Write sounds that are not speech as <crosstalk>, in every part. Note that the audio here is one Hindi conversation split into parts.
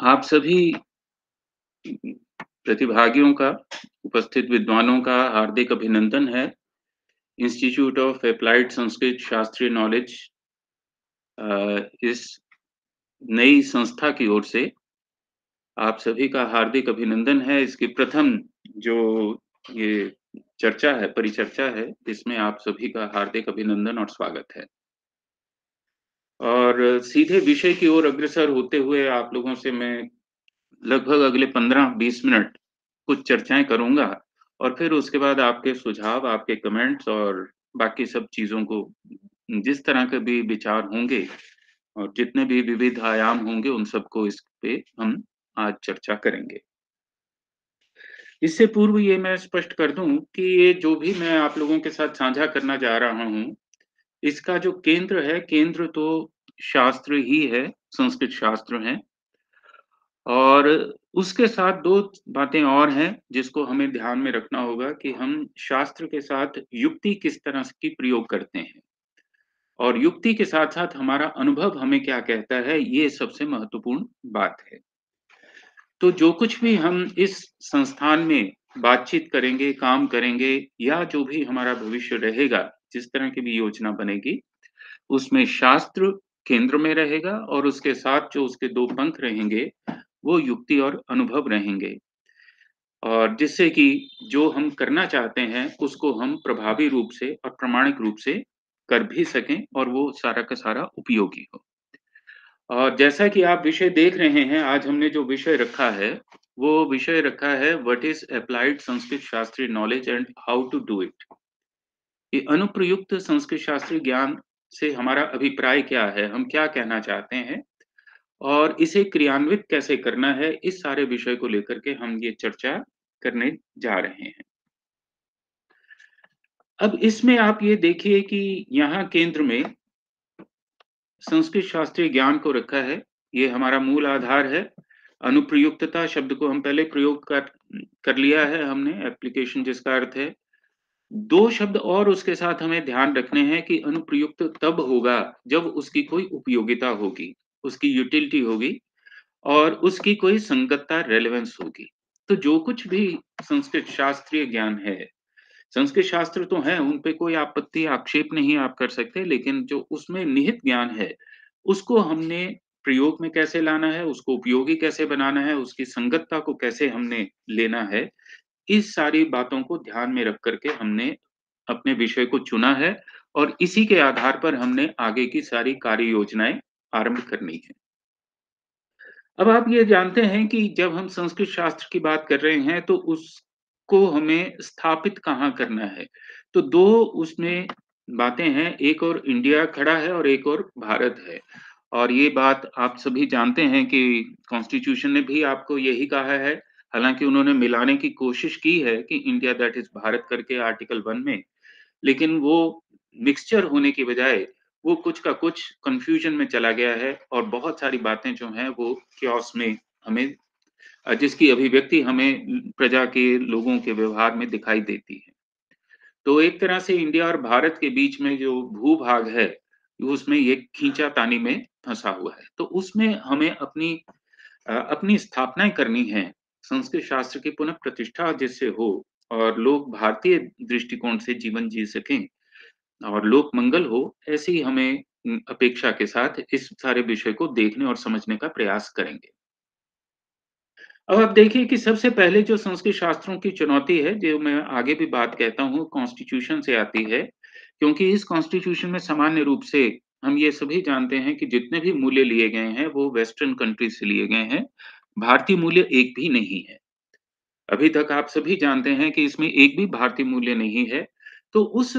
आप सभी प्रतिभागियों का, उपस्थित विद्वानों का हार्दिक अभिनंदन है। इंस्टीट्यूट ऑफ़ एप्लाइड संस्कृत शास्त्रीय नॉलेज इस नई संस्था की ओर से आप सभी का हार्दिक अभिनंदन है। इसकी प्रथम जो ये चर्चा है, परिचर्चा है, इसमें आप सभी का हार्दिक अभिनंदन और स्वागत है। और सीधे विषय की ओर अग्रसर होते हुए आप लोगों से मैं लगभग अगले 15-20 मिनट कुछ चर्चाएँ करूँगा और फिर उसके बाद आपके सुझाव, आपके कमेंट्स और बाकी सब चीज़ों को जिस तरह के भी विचार होंगे और जितने भी विविध आयाम होंगे, उन सबको इस पे हम आज चर्चा करेंगे। इससे पूर्व ये मैं स्पष्ट कर दूँ कि ये जो भी मैं आप लोगों के साथ साझा करना जा रहा हूँ, इसका जो केंद्र है, केंद्र तो शास्त्र ही है, संस्कृत शास्त्र है और उसके साथ दो बातें और हैं, जिसको हमें ध्यान में रखना होगा कि हम शास्त्र के साथ युक्ति किस तरह की प्रयोग करते हैं। और युक्ति के साथ-साथ हमारा अनुभव हमें क्या कहता है, ये सबसे महत्वपूर्ण बात है। तो जो कुछ भी हम इस संस्थान में बातचीत करेंगे, काम करेंगे या जो भी हमारा भविष्य रहेगा, जिस तरह की भी योजना बनेगी, उसमें शास्त्र केंद्र में रहेगा और उसके साथ जो उसके दो पंख रहेंगे, वो युक्ति और अनुभव रहेंगे। और जिससे कि जो हम करना चाहते हैं, उसको हम प्रभावी रूप से और प्रमाणिक रूप से कर भी सकें और वो सारा का सारा उपयोगी हो। और जैसा कि आप विषय देख रहे हैं, आज हमने जो विषय रखा है, वो विषय रखा है व्हाट इज़ अप्लाइड संस्कृत शास्त्रीय knowledge and how to do it. ये अनुप्रयुक्त संस्कृत शास्त्रीय ज्ञान से हमारा अभिप्राय क्या है? हम क्या कहना चाहते हैं? और इसे क्रियान्वित कैसे करना है, इस सारे विषय को लेकर के हम ये चर्चा करने जा रहे हैं। अब इसमें आप ये देखिए कि यहाँ केंद्र में संस्कृत शास्त्रीय ज्ञान को रखा है, ये हमारा मूल आधार है। अनुप्रयुक्तता शब्द को हम पहले प्रयोग कर कर लिया है हमने, एप्लीकेशन जिसका अर्थ है। 2 शब्द और उसके साथ हमें ध्यान रखने हैं कि अनुप्रयुक्त तब होगा, जब उसकी कोई उपयोगिता होगी, उसकी यूटिलिटी होगी और उसकी कोई संगतता रेलेवेंस होगी। तो जो कुछ भी संस्कृत शास्त्रीय ज्ञान है, संस्कृत शास्त्र तो है उन पे कोई आपत्ति, आक्षेप नहीं आप कर सकते, लेकिन जो उसमें निहित ज्ञान है, उसको हमने प्रयोग में कैसे लाना है, उसको उपयोगी कैसे बनाना है, उसकी संगतता को कैसे हमने लेना है, इस सारी बातों को ध्यान में रख करके हमने अपने विषय को चुना है और इसी के आधार पर हमने आगे की सारी कार्य योजनाएँ आरंभ करनी है। अब आप ये जानते हैं कि जब हम संस्कृत शास्त्र की बात कर रहे हैं, तो उसको हमें स्थापित कहाँ करना है? तो दो उसमें बातें हैं, एक और इंडिया खड़ा है और एक और भारत है। और ये बात आप सभी जानते हैं कि कॉन्स्टिट्यूशन ने भी आपको यही कहा है, हालाँकि उन्होंने मिलाने की कोशिश की है कि इंडिया दैट इज़ भारत करके आर्टिकल वन में, लेकिन वो मिक्सचर होने की बजाय वो कुछ का कुछ कंफ्यूजन में चला गया है और बहुत सारी बातें जो हैं वो chaos में हमें जिसकी अभिव्यक्ति हमें प्रजा के लोगों के व्यवहार में दिखाई देती है। तो एक तरह से इंडिया और भारत के बीच में जो भू-भाग है, उसमें ये खींचा-तानी में फंसा हुआ है। तो उसमें हमें अपनी अपनी स्थापनाएँ करनी हैं, संस्कृत शास्त्र की पुनः प्रतिष्ठा जिससे हो और लोग भारतीय दृष्टिकोण से जीवन जी सकें और लोक मंगल हो, ऐसी हमें अपेक्षा के साथ इस सारे विषय को देखने और समझने का प्रयास करेंगे। अब आप देखिए कि सबसे पहले जो संस्कृत शास्त्रों की चुनौती है, जो मैं आगे भी बात कहता हूँ, कॉन्स्टिट्यूशन से आती है, क्योंकि इस कॉन्स्टिट्यूशन में सामान्य रूप से हम ये सभी जानते हैं कि जितने भी मूल्य लिए गए हैं, वो वेस्टर्न कंट्रीज़ से लिए गए हैं। भारतीय मूल्य एक भी नहीं है। अभी तक आप सभी जानते हैं कि इसमें एक भी भारतीय मूल्य नहीं है। तो उस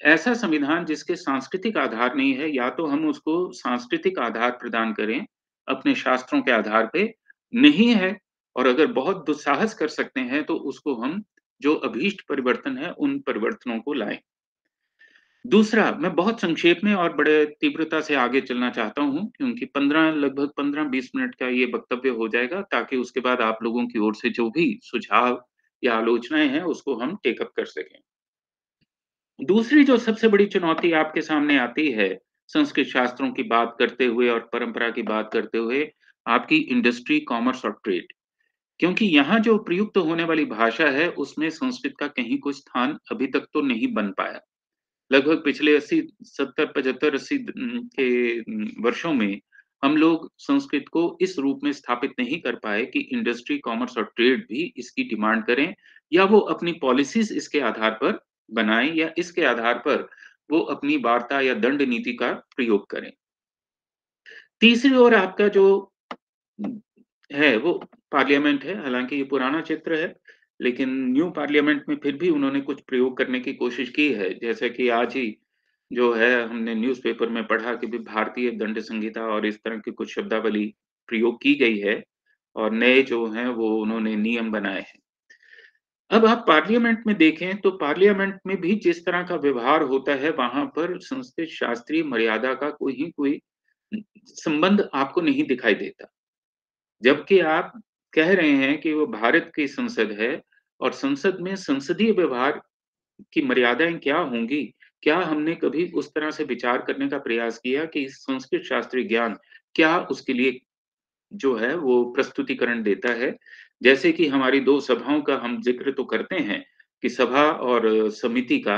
ऐसा संविधान जिसके सांस्कृतिक आधार नहीं है, या तो हम उसको सांस्कृतिक आधार प्रदान करें, अपने शास्त्रों के आधार पे, नहीं है और अगर बहुत दुस्साहस कर सकते हैं, तो उसको हम जो अभीष्ट परिवर्तन है, उन परिवर्तनों को लाएँ। दूसरा, मैं बहुत संक्षेप में और बड़े तीव्रता से आगे चलना चाहता हूँ, क्योंकि 15 लगभग 15-20 मिनट का ये वक्तव्य हो जाएगा, ताकि उसके बाद आप लोगों की ओर से जो भी सुझाव या आलोचनाएँ हैं, उसको हम टेकअप कर सकें। दूसरी जो सबसे बड़ी चुनौती आपके सामने आती है, संस्कृत शास्त्रों की बात करते हुए और परंपरा की बात करते हुए, आपकी इंडस्ट्री, कॉमर्स और ट्रेड। क्योंकि यहाँ जो प्रयुक्त होने वाली भाषा है, उसमें संस्कृत का कहीं कोई स्थान अभी तक तो नहीं बन पाया। लगभग पिछले 80 70 75 80 के वर्षों में हम लोग संस्कृत को इस रूप में स्थापित नहीं कर पाए कि इंडस्ट्री, कॉमर्स और ट्रेड भी इसकी डिमांड करें या वो अपनी पॉलिसीज़ इसके आधार पर बनाएँ या इसके आधार पर वो अपनी वार्ता या दंड नीति का प्रयोग करें। तीसरी ओर आपका जो है वो पार्लियामेंट है, हालाँकि ये पुराना क्षेत्र है, लेकिन न्यू पार्लियामेंट में फिर भी उन्होंने कुछ प्रयोग करने की कोशिश की है। जैसे कि आज ही जो है हमने न्यूज़पेपर में पढ़ा कि भी भारतीय दंड संहिता और इस तरह की कुछ शब्दावली प्रयोग की गई है और नए जो हैं वो उन्होंने नियम बनाए हैं। अब आप पार्लियामेंट में देखें तो पार्लियामेंट में भी जिस तरह का व्यवहार होता है, वहाँ पर संस्कृत शास्त्रीय मर्यादा का कोई ही कोई संबंध आपको नहीं दिखाई देता। जबकि आप कह रहे हैं कि वो भारत की संसद है और संसद में संसदीय व्यवहार की मर्यादाएँ क्या होंगी? क्या हमने कभी उस तरह से विचार करने का प्रयास किया कि संस्कृत शास्त्रीय ज्ञान क्या उसके लिए जो है वो प्रस्तुतिकरण देता है? जैसे कि हमारी दो सभाओं का हम ज़िक्र तो करते हैं कि सभा और समिति का,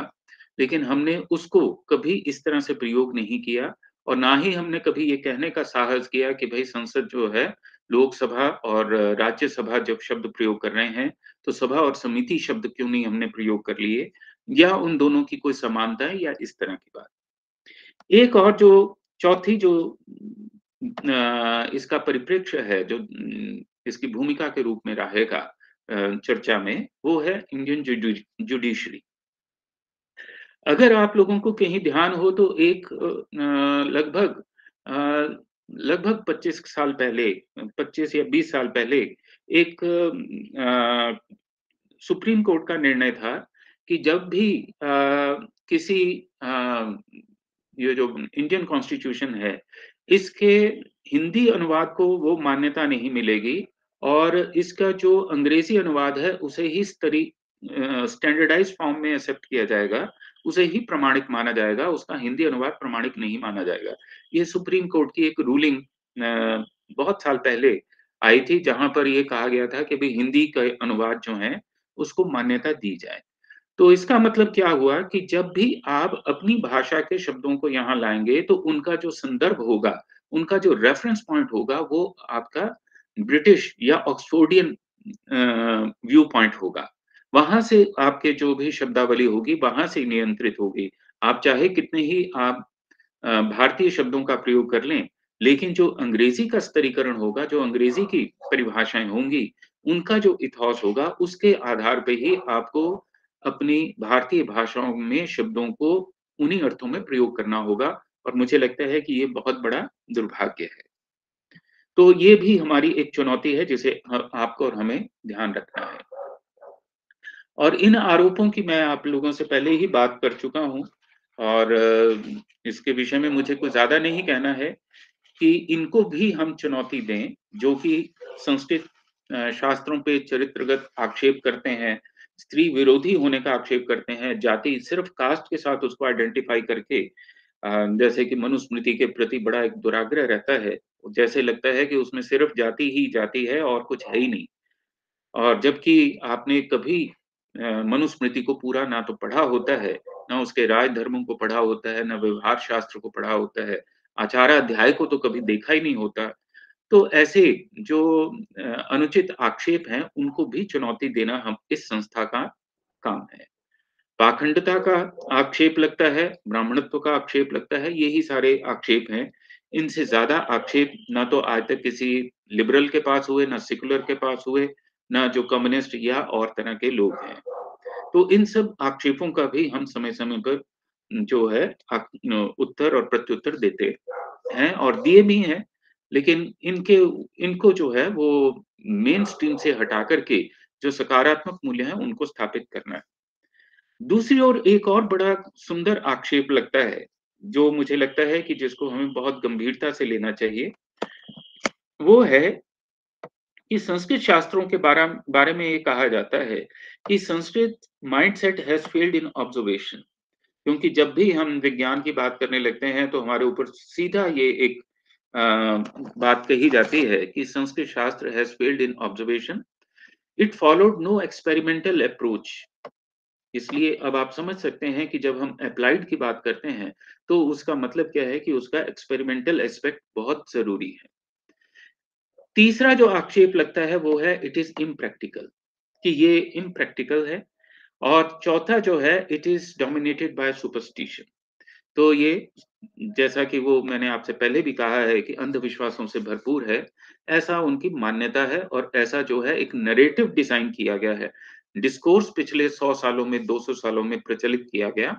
लेकिन हमने उसको कभी इस तरह से प्रयोग नहीं किया और ना ही हमने कभी ये कहने का साहस किया कि भाई संसद जो है, लोकसभा और राज्यसभा जब शब्द प्रयोग कर रहे हैं, तो सभा और समिति शब्द क्यों नहीं हमने प्रयोग कर लिए या उन दोनों की कोई समानता है या इस तरह की बात। एक और जो चौथी जो इसका परिप्रेक्ष्य है, जो इसकी भूमिका के रूप में रहेगा चर्चा में, वो है इंडियन जुडि जुडिशरी। अगर आप लोगों को कहीं ध्यान हो तो एक लगभग लगभग 25 साल पहले 25 या 20 साल पहले एक अ, सुप्रीम कोर्ट का निर्णय था कि जब भी अ, किसी अ, ये जो इंडियन कॉन्स्टिट्यूशन है, इसके हिंदी अनुवाद को वो मान्यता नहीं मिलेगी और इसका जो अंग्रेज़ी अनुवाद है, उसे ही स्तरी स्टैंडर्डाइज़्ड फॉर्म में एक्सेप्ट किया जाएगा, उसे ही प्रमाणिक माना जाएगा, उसका हिंदी अनुवाद प्रमाणिक नहीं माना जाएगा। ये सुप्रीम कोर्ट की एक रूलिंग बहुत साल पहले आई थी, जहाँ पर यह कहा गया था कि भई हिंदी के अनुवाद जो है उसको मान्यता दी जाए। तो इसका मतलब क्या हुआ कि जब भी आप अपनी भाषा के शब्दों को यहाँ लाएँगे तो उनका जो संदर्भ होगा, उनका जो रेफ़रेंस पॉइंट होगा, वो आपका ब्रिटिश या ऑक्सफोर्डियन व्यू पॉइंट होगा। वहाँ से आपके जो भी शब्दावली होगी, वहाँ से नियंत्रित होगी। आप चाहे कितने ही आप भारतीय शब्दों का प्रयोग कर लें, लेकिन जो अंग्रेज़ी का स्तरीकरण होगा, जो अंग्रेज़ी की परिभाषाएँ होंगी, उनका जो इतिहास होगा, उसके आधार पर ही आपको अपनी भारतीय भाषाओं में शब्दों को उन्हीं अर्थों में प्रयोग करना होगा और मुझे लगता है कि ये बहुत बड़ा दुर्भाग्य है। तो ये भी हमारी एक चुनौती है जिसे आपको और हमें ध्यान रखना है। और इन आरोपों की मैं आप लोगों से पहले ही बात कर चुका हूँ और इसके विषय में मुझे कुछ ज़्यादा नहीं कहना है कि इनको भी हम चुनौती दें, जो कि संस्कृत शास्त्रों पे चरित्रगत आक्षेप करते हैं, स्त्री विरोधी होने का आक्षेप करते हैं, जाति सिर्फ़ कास्ट के साथ उसको आइडेंटिफ़ाई करके जैसे कि मनुस्मृति के प्रति बड़ा एक दुराग्रह रहता है, जैसे लगता है कि उसमें सिर्फ़ जाति ही जाति है और कुछ है ही नहीं। और जबकि आपने कभी मनुस्मृति को पूरा ना तो पढ़ा होता है, ना उसके राज-धर्मों को पढ़ा होता है, ना व्यवहार शास्त्र को पढ़ा होता है, आचार-अध्याय को तो कभी देखा ही नहीं होता। तो ऐसे जो अनुचित आक्षेप हैं, उनको भी चुनौती देना हम इस संस्था का काम है। पाखंडता का आक्षेप लगता है, ब्राह्मणत्व का आक्षेप लगता है, यही सारे आक्षेप हैं। इनसे ज़्यादा आक्षेप ना तो आज तक किसी लिबरल के पास हुए, ना सेक्युलर के पास हुए, ना जो कम्युनिस्ट या और तरह के लोग हैं। तो इन सब आक्षेपों का भी हम समय-समय पर जो है उत्तर और प्रत्युत्तर देते हैं और दिए भी हैं, लेकिन इनके इनको जो है वो मेन स्ट्रीम से हटा करके जो सकारात्मक मूल्य है उनको स्थापित करना है। दूसरी ओर एक और बड़ा सुंदर आक्षेप लगता है, जो मुझे लगता है कि जिसको हमें बहुत गंभीरता से लेना चाहिए, वो है कि संस्कृत शास्त्रों के बारा बारे में ये कहा जाता है कि Sanskrit mindset has failed in observation क्योंकि जब भी हम विज्ञान की बात करने लगते हैं, तो हमारे ऊपर सीधा ये एक आ, बात कही जाती है कि संस्कृत शास्त्र has failed in observation it followed no experimental approach इसलिए अब आप समझ सकते हैं कि जब हम अप्लाइड की बात करते हैं तो उसका मतलब क्या है कि उसका एक्सपेरिमेंटल एस्पेक्ट बहुत ज़रूरी है। तीसरा जो आक्षेप लगता है वो है इट इज़ इम्प्रैक्टिकल कि ये इम्प्रैक्टिकल है। और चौथा जो है it is dominated by superstition तो ये, जैसा कि वो मैंने आपसे पहले भी कहा है कि अंधविश्वासों से भरपूर है, ऐसा उनकी मान्यता है और ऐसा जो है, एक नरेटिव डिज़ाइन किया गया है। डिस्कोर्स पिछले सौ सालों में, दो सौ सालों में प्रचलित किया गया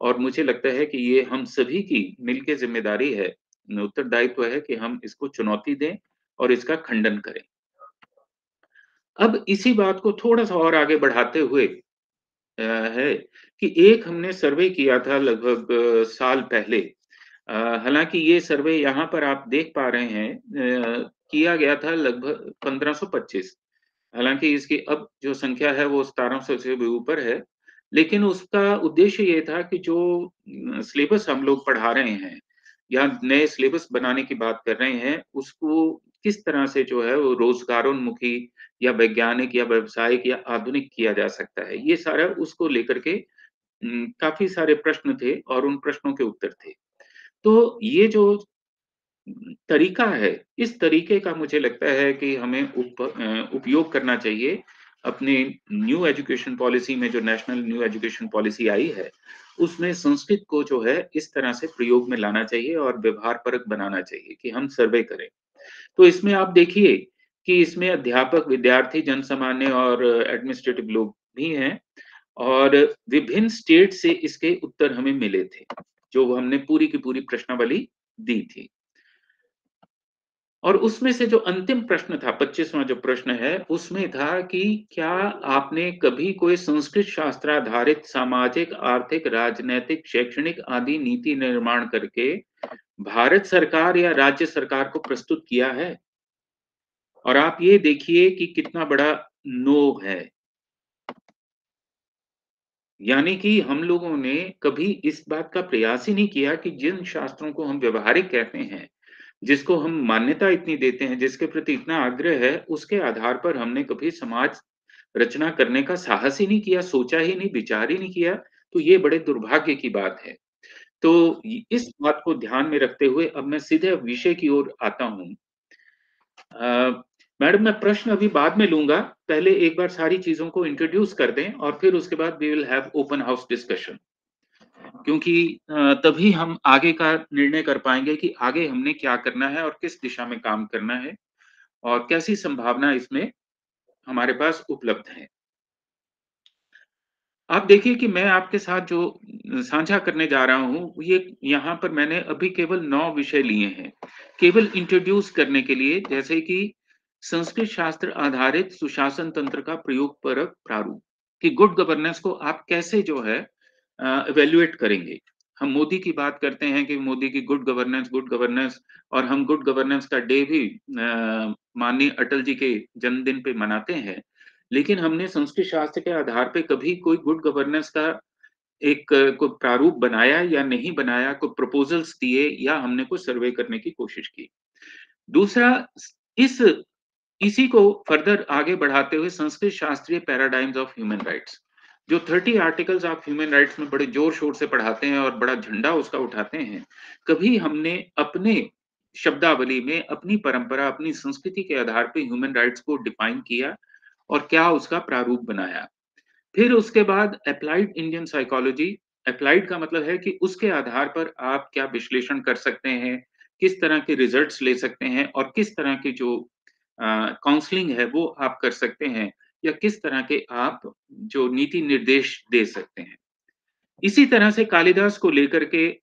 और मुझे लगता है कि ये हम सभी की मिलकर ज़िम्मेदारी है। उत्तरदायित्व है कि हम इसको चुनौती दें और इसका खंडन करें। अब इसी बात को थोड़ा सा और आगे बढ़ाते हुए है कि एक हमने सर्वे किया था लगभग साल पहले। हालाँकि ये सर्वे यहाँ पर आप देख पा रहे हैं किया गया था लगभग 1525 हालाँकि इसकी अब जो संख्या है वो सतारह सौ से भी ऊपर है, लेकिन उसका उद्देश्य ये था कि जो सिलेबस हम लोग पढ़ा रहे हैं या नए सिलेबस बनाने की बात कर रहे हैं, उसको किस तरह से जो है वो रोजगारोन्मुखी या वैज्ञानिक या व्यवसायिक या आधुनिक किया जा सकता है? ये सारा उसको लेकर के काफ़ी सारे प्रश्न थे और उन प्रश्नों के उत्तर थे। तो ये जो तरीका है इस तरीके का मुझे लगता है कि हमें उप, उपयोग करना चाहिए। अपने न्यू एजुकेशन पॉलिसी में जो नेशनल न्यू एजुकेशन पॉलिसी आई है उसमें संस्कृत को जो है इस तरह से प्रयोग में लाना चाहिए और व्यवहार परक बनाना चाहिए कि हम सर्वे करें। तो इसमें आप देखिए कि इसमें अध्यापक, विद्यार्थी जन सामान्य और एडमिनिस्ट्रेटिव लोग भी हैं और विभिन्न स्टेट से इसके उत्तर हमें मिले थे, जो हमने पूरी की पूरी प्रश्नावली दी थी। और उसमें से जो अंतिम प्रश्न था, पच्चीसवा जो प्रश्न है, उसमें था कि क्या आपने कभी कोई संस्कृत शास्त्र आधारित सामाजिक, आर्थिक, राजनैतिक, शैक्षणिक आदि नीति निर्माण करके भारत सरकार या राज्य सरकार को प्रस्तुत किया है? और आप ये देखिए कि कितना बड़ा नो है। यानी कि हम लोगों ने कभी इस बात का प्रयास ही नहीं किया कि जिन शास्त्रों को हम व्यवहारिक कहते हैं जिसको हम मान्यता इतनी देते हैं, जिसके प्रति इतना आग्रह है, उसके आधार पर हमने कभी समाज रचना करने का साहस ही नहीं किया, सोचा ही नहीं, विचार ही नहीं किया तो ये बड़े दुर्भाग्य की बात है। तो इस बात को ध्यान में रखते हुए अब मैं सीधे विषय की ओर आता हूँ। मैडम, मैं प्रश्न अभी बाद में लूँगा, पहले एक बार सारी चीज़ों को इंट्रोड्यूस कर दें और फिर उसके बाद we will have open house discussion क्योंकि तभी हम आगे का निर्णय कर पाएँगे कि आगे हमने क्या करना है और किस दिशा में काम करना है और कैसी संभावना इसमें हमारे पास उपलब्ध है। आप देखिए कि मैं आपके साथ जो साझा करने जा रहा हूँ, ये यहाँ पर मैंने अभी केवल नौ विषय लिए हैं। केवल इंट्रोड्यूस करने के लिए, जैसे कि संस्कृत शास्त्र आधारित सुशासन तंत्र का प्रयोग परक प्रारूप कि गुड गवर्नेंस को आप कैसे जो है इवेल्युएट करेंगे। हम मोदी की बात करते हैं कि मोदी की गुड गवर्नेंस गुड गवर्नेंस और हम गुड गवर्नेंस का डे भी माननीय अटल जी के जन्मदिन पे मनाते हैं। लेकिन हमने संस्कृत शास्त्र के आधार पे कभी कोई गुड गवर्नेंस का एक कोई प्रारूप बनाया या नहीं बनाया, कोई प्रपोजल्स दिए या हमने कोई सर्वे करने की कोशिश की। दूसरा, इस, इसी को फर्दर आगे बढ़ाते हुए संस्कृत शास्त्रीय पैराडाइम्स ऑफ़ ह्यूमन राइट्स जो 30 आर्टिकल्स आप ह्यूमन राइट्स में बड़े ज़ोर शोर से पढ़ाते हैं और बड़ा झंडा उसका उठाते हैं, कभी हमने अपने शब्दावली में अपनी परंपरा, अपनी संस्कृति के आधार पर ह्यूमन राइट्स को डिफाइन किया और क्या उसका प्रारूप बनाया? फिर उसके बाद अप्लाइड इंडियन साइकोलॉजी अप्लाइड का मतलब है कि उसके आधार पर आप क्या विश्लेषण कर सकते हैं, किस तरह के रिजल्ट्स ले सकते हैं और किस तरह की जो काउंसलिंग है वो आप कर सकते हैं। या किस तरह के आप जो नीति निर्देश दे सकते हैं। इसी तरह से कालिदास को लेकर के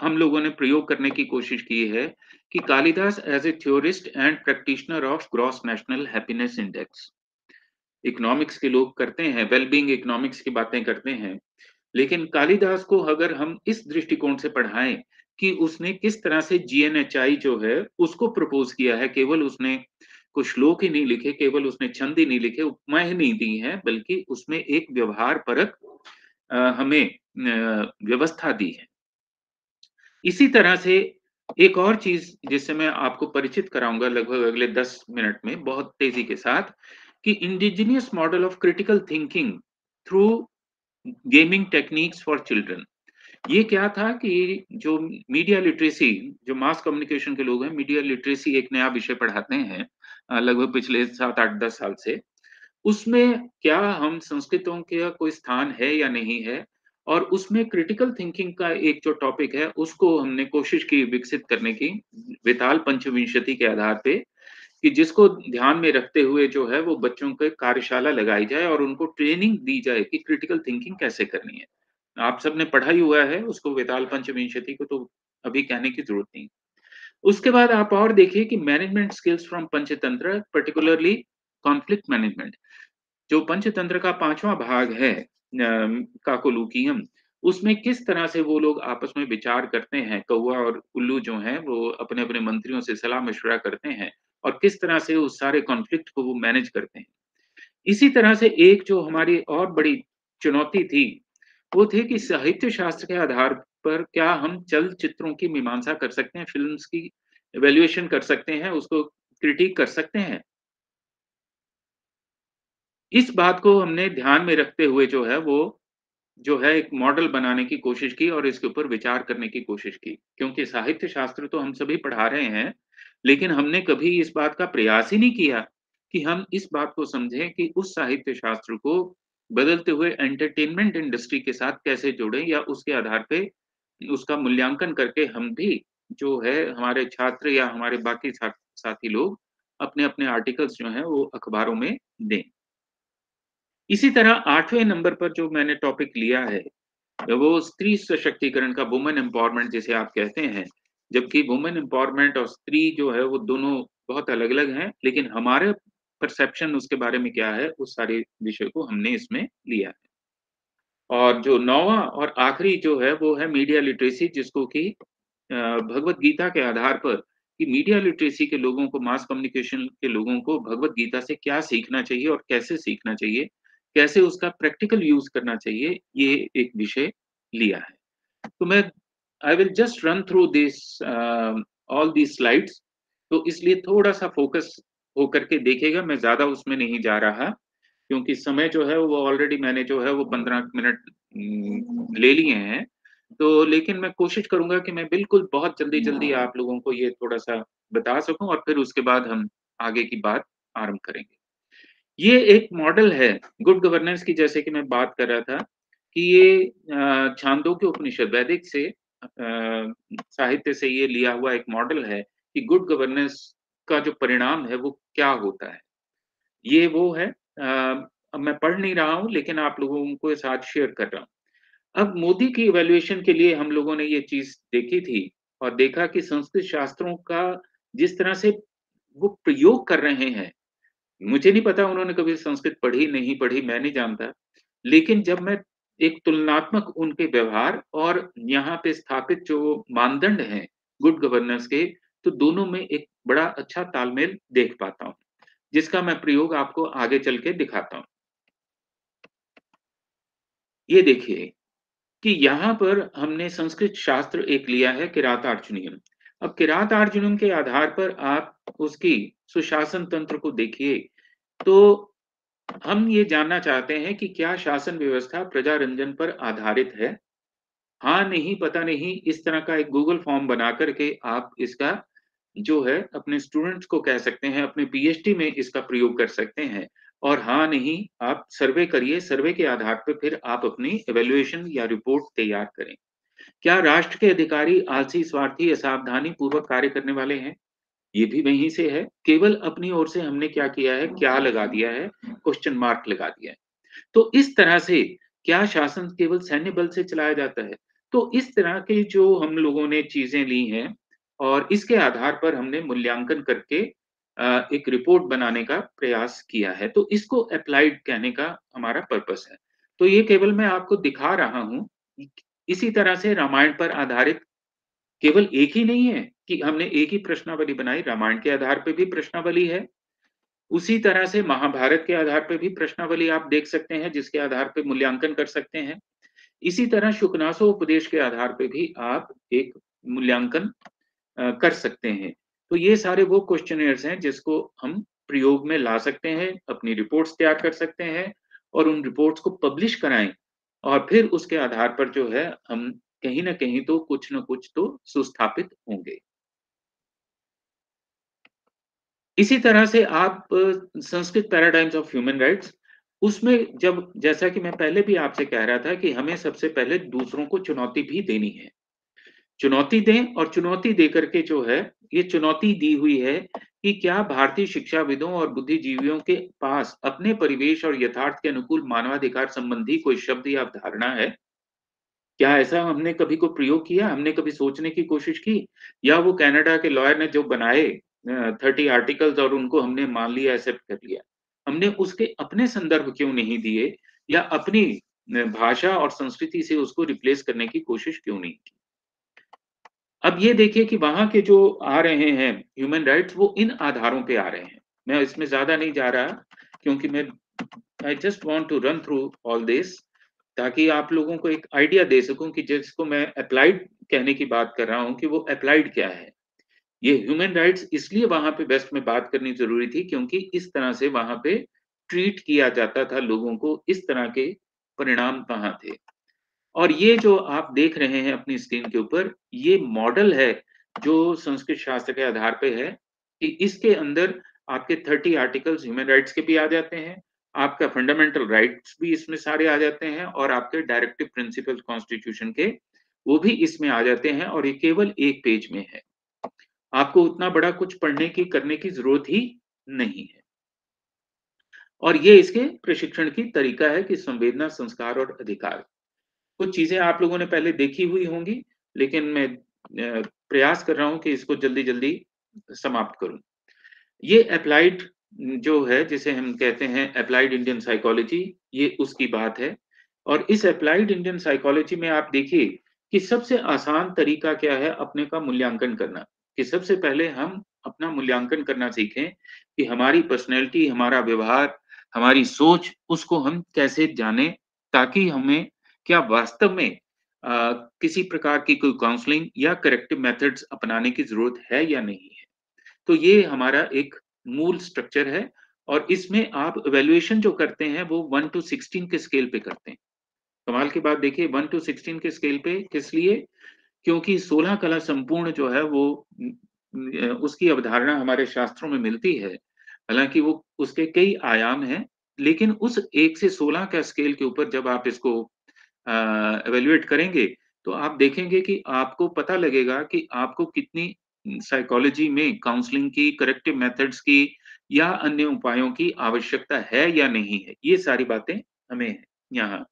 हम लोगों ने प्रयोग करने की कोशिश की है कि Kalidas as a theorist and practitioner of gross national happiness index economics के लोग करते हैं वेलबींग इकोनॉमिक्स की बातें करते हैं। लेकिन कालिदास को अगर हम इस दृष्टिकोण से पढ़ाएँ कि उसने किस तरह से जीएनएचआई जो है, उसको प्रपोज किया है, केवल उसने कुछ श्लोक ही नहीं लिखे, केवल उसने छंद ही नहीं लिखे, उपमाएँ ही नहीं दी है, बल्कि उसमें एक व्यवहार परक हमें व्यवस्था दी है। इसी तरह से एक और चीज़ जिससे मैं आपको परिचित कराऊँगा लगभग अगले 10 मिनट में, बहुत तेज़ी के साथ, कि indigenous model of critical thinking through gaming techniques for children ये क्या था कि जो मीडिया लिटरेसी जो मास कम्युनिकेशन के लोग हैं मीडिया लिटरेसी एक नया विषय पढ़ाते हैं लगभग पिछले सात आठ दस साल से। उसमें क्या हम संस्कृतों का कोई स्थान है या नहीं है? और उसमें क्रिटिकल थिंकिंग का एक जो टॉपिक है, उसको हमने कोशिश की विकसित करने की, विताल पंचविंशति के आधार पे, कि जिसको ध्यान में रखते हुए जो है वो बच्चों के कार्यशाला लगाई जाए और उनको ट्रेनिंग दी जाए कि क्रिटिकल थिंकिंग कैसे करनी है। आप सबने पढ़ा ही हुआ है, उसको वेताल पंचविंशति को तो अभी कहने की ज़रूरत नहीं। उसके बाद आप और देखिए कि management skills from Panchatantra particularly conflict management जो पंचतंत्र का पांचवा भाग है काकोलुकियम, उसमें किस तरह से वो लोग आपस में विचार करते हैं कौआ और उल्लू जो हैं, वो अपने अपने मंत्रियों से सलाह मशवरा करते हैं और किस तरह से उस सारे कॉन्फ्लिक्ट को वो मैनेज करते हैं। इसी तरह से एक जो हमारी और बड़ी चुनौती थी, वो थे कि साहित्य शास्त्र के आधार पर क्या हम चलचित्रों की मीमांसा कर सकते हैं फ़िल्म की एवेल्युएशन कर सकते हैं, उसको क्रिटिक कर सकते हैं? इस बात को हमने ध्यान में रखते हुए जो है, वो, जो है एक मॉडल बनाने की कोशिश की और इसके ऊपर विचार करने की कोशिश की। क्योंकि साहित्य शास्त्र तो हम सभी पढ़ा रहे हैं, लेकिन हमने कभी इस बात का प्रयास ही नहीं किया कि हम इस बात को समझें कि उस साहित्य शास्त्र को बदलते हुए एंटरटेनमेंट इंडस्ट्री के साथ कैसे जोड़ें या उसके आधार पे उसका मूल्यांकन करके हम भी जो है हमारे छात्र या हमारे बाकी साथी लोग अपने अपने आर्टिकल्स जो हैं वो अखबारों में दें। इसी तरह आठवें नंबर पर जो मैंने टॉपिक लिया है, वो स्त्री सशक्तिकरण का वुमेन एम्पावरमेंट जिसे आप कहते हैं, जबकि वुमेन एम्पावरमेंट और स्त्री जो है वो दोनों बहुत अलग अलग हैं, लेकिन हमारे परसेप्शन उसके बारे में क्या है, उस सारे विषय को हमने इसमें लिया है। और जो नौवा और आखिरी जो है, वो है मीडिया लिटरेसी जिसको कि भगवत गीता के आधार पर कि मीडिया लिटरेसी के लोगों को मास कम्युनिकेशन के लोगों को भगवत गीता से क्या सीखना चाहिए और कैसे सीखना चाहिए, कैसे उसका प्रैक्टिकल यूज़ करना चाहिए, ये एक विषय लिया है। तो मैं I will just run through this all the slides तो इसलिए थोड़ा सा फोकस होकर के देखेगा मैं ज़्यादा उसमें नहीं जा रहा। क्योंकि समय जो है वो ऑलरेडी मैंने जो है वो पंद्रह मिनट ले लिए हैं। तो लेकिन मैं कोशिश करूँगा कि मैं बिल्कुल बहुत जल्दी जल्दी आप लोगों को ये थोड़ा सा बता सकूँ और फिर उसके बाद हम आगे की बात आरंभ करेंगे। ये एक मॉडल है गुड गवर्नेंस की जैसे कि मैं बात कर रहा था कि ये छांदों के उपनिषद वैदिक से साहित्य से ये लिया हुआ एक मॉडल है कि गुड गवर्नेंस का जो परिणाम है वो क्या होता है। ये वो है अब मैं पढ़ नहीं रहा हूँ, लेकिन आप लोगों को साथ शेयर कर रहा हूँ। अब मोदी की इवेल्युएशन के लिए हम लोगों ने ये चीज़ देखी थी और देखा कि संस्कृत शास्त्रों का जिस तरह से वो प्रयोग कर रहे हैं, मुझे नहीं पता उन्होंने कभी संस्कृत पढ़ी नहीं पढ़ी, मैं नहीं जानता। लेकिन जब मैं एक तुलनात्मक उनके व्यवहार और यहाँ पे स्थापित जो मानदंड हैं गुड गवर्नेंस के तो दोनों में एक बड़ा अच्छा तालमेल देख पाता हूँ। जिसका मैं प्रयोग आपको आगे चल के दिखाता हूँ। ये देखिए कि यहाँ पर हमने संस्कृत शास्त्र एक लिया है किरात अर्जुनियम अब किरात अर्जुनम के आधार पर आप उसकी सुशासन तंत्र को देखिए तो हम ये जानना चाहते हैं कि क्या शासन व्यवस्था प्रजा रंजन पर आधारित है। हाँ नहीं, पता नहीं, इस तरह का एक गूगल फॉर्म बना करके आप इसका जो है अपने स्टूडेंट्स को कह सकते हैं, अपने पीएचडी में इसका प्रयोग कर सकते हैं। और हाँ नहीं, आप सर्वे करिए, सर्वे के आधार पर फिर आप अपनी एवेल्युएशन या रिपोर्ट तैयार करें। क्या राष्ट्र के अधिकारी आलसी, स्वार्थी, असावधानी पूर्वक कार्य करने वाले हैं? ये भी वहीं से है। केवल अपनी ओर से हमने क्या किया है? क्या लगा दिया है? क्वेश्चन मार्क लगा दिया है। तो इस तरह से क्या शासन केवल सैन्य बल से चलाया जाता है? तो इस तरह के जो हम लोगों ने चीज़ें ली हैं और इसके आधार पर हमने मूल्यांकन करके एक रिपोर्ट बनाने का प्रयास किया है। तो इसको अप्लाइड कहने का हमारा पर्पस है। तो ये केवल मैं आपको दिखा रहा हूँ, इसी तरह से रामायण पर आधारित केवल एक ही नहीं है कि हमने एक ही प्रश्नावली बनाई, रामायण के आधार पर भी प्रश्नावली है। उसी तरह से महाभारत के आधार पर भी प्रश्नावली आप देख सकते हैं, जिसके आधार पर मूल्यांकन कर सकते हैं। इसी तरह शुकनासो उपदेश के आधार पर भी आप एक मूल्यांकन कर सकते हैं। तो ये सारे वो क्वेश्चनर्स हैं जिसको हम प्रयोग में ला सकते हैं, अपनी रिपोर्ट्स तैयार कर सकते हैं और उन रिपोर्ट्स को पब्लिश कराएँ और फिर उसके आधार पर जो है हम कहीं ना कहीं तो कुछ ना कुछ तो सुस्थापित होंगे। इसी तरह से आप, Sanskrit paradigms of human rights उसमें जब, जैसा कि मैं पहले भी आपसे कह रहा था कि हमें सबसे पहले दूसरों को चुनौती भी देनी है। चुनौती दें और चुनौती दे करके जो है, ये चुनौती दी हुई है कि क्या भारतीय शिक्षाविदों और बुद्धिजीवियों के पास अपने परिवेश और यथार्थ के अनुकूल मानवाधिकार संबंधी कोई शब्द या धारणा है? क्या ऐसा हमने कभी को प्रयोग किया? हमने कभी सोचने की कोशिश की? या वो कनाडा के लॉयर ने जो बनाए थर्टी आर्टिकल्स और उनको हमने मान लिया, एक्सेप्ट कर लिया। हमने उसके अपने संदर्भ क्यों नहीं दिए? या अपनी भाषा और संस्कृति से उसको रिप्लेस करने की कोशिश क्यों नहीं की? अब ये देखिए कि वहाँ के जो आ रहे हैं ह्यूमन राइट्स वो इन आधारों पे आ रहे हैं। मैं इसमें ज़्यादा नहीं जा रहा, क्योंकि मैं I just want to run through all this ताकि आप लोगों को एक आइडिया दे सकूँ कि जिसको मैं अप्लाइड कहने की बात कर रहा हूँ कि वो अप्लाइड क्या है। ये ह्यूमन राइट्स इसलिए वहाँ पे बेस्ट में बात करनी ज़रूरी थी, क्योंकि इस तरह से वहाँ पे ट्रीट किया जाता था लोगों को, इस तरह के परिणाम वहाँ थे। और ये जो आप देख रहे हैं अपनी स्क्रीन के ऊपर, ये मॉडल है जो संस्कृत शास्त्र के आधार पे है कि इसके अंदर आपके थर्टी आर्टिकल्स ह्यूमन राइट्स के भी आ जाते हैं, आपका फंडामेंटल राइट्स भी इसमें सारे आ जाते हैं और आपके डायरेक्टिव प्रिंसिपल कॉन्स्टिट्यूशन के वो भी इसमें आ जाते हैं और ये केवल एक पेज में है। आपको उतना बड़ा कुछ पढ़ने की, करने की ज़रूरत ही नहीं है। और ये इसके प्रशिक्षण की तरीका है कि संवेदना, संस्कार और अधिकार। कुछ चीज़ें आप लोगों ने पहले देखी हुई होंगी, लेकिन मैं प्रयास कर रहा हूँ कि इसको जल्दी जल्दी समाप्त करूँ। ये अप्लाइड जो है, जिसे हम कहते हैं अप्लाइड इंडियन साइकोलॉजी ये उसकी बात है। और इस अप्लाइड इंडियन साइकोलॉजी में आप देखिए कि सबसे आसान तरीका क्या है अपने का मूल्यांकन करना। कि सबसे पहले हम अपना मूल्यांकन करना सीखें कि हमारी पर्सनैलिटी हमारा व्यवहार, हमारी सोच, उसको हम कैसे जाने ताकि हमें क्या वास्तव में आ, किसी प्रकार की कोई काउंसलिंग या करेक्टिव मेथड्स अपनाने की ज़रूरत है या नहीं है? तो ये हमारा एक मूल स्ट्रक्चर है और इसमें आप एवेल्युएशन जो करते हैं वो वन टू सिक्सटीन के स्केल पे करते हैं। कमाल की बात देखिए वन टू सिक्सटीन के स्केल पे किस लिए? क्योंकि सोलह कला संपूर्ण जो है वो उसकी अवधारणा हमारे शास्त्रों में मिलती है। हालाँकि वो उसके कई आयाम हैं लेकिन उस एक से सोलह का स्केल के ऊपर जब आप इसको एवेल्युएट करेंगे तो आप देखेंगे कि आपको पता लगेगा कि आपको कितनी साइकोलॉजी में काउंसलिंग की करेक्टिव मेथड्स की या अन्य उपायों की आवश्यकता है या नहीं है, ये सारी बातें हमें यहाँ।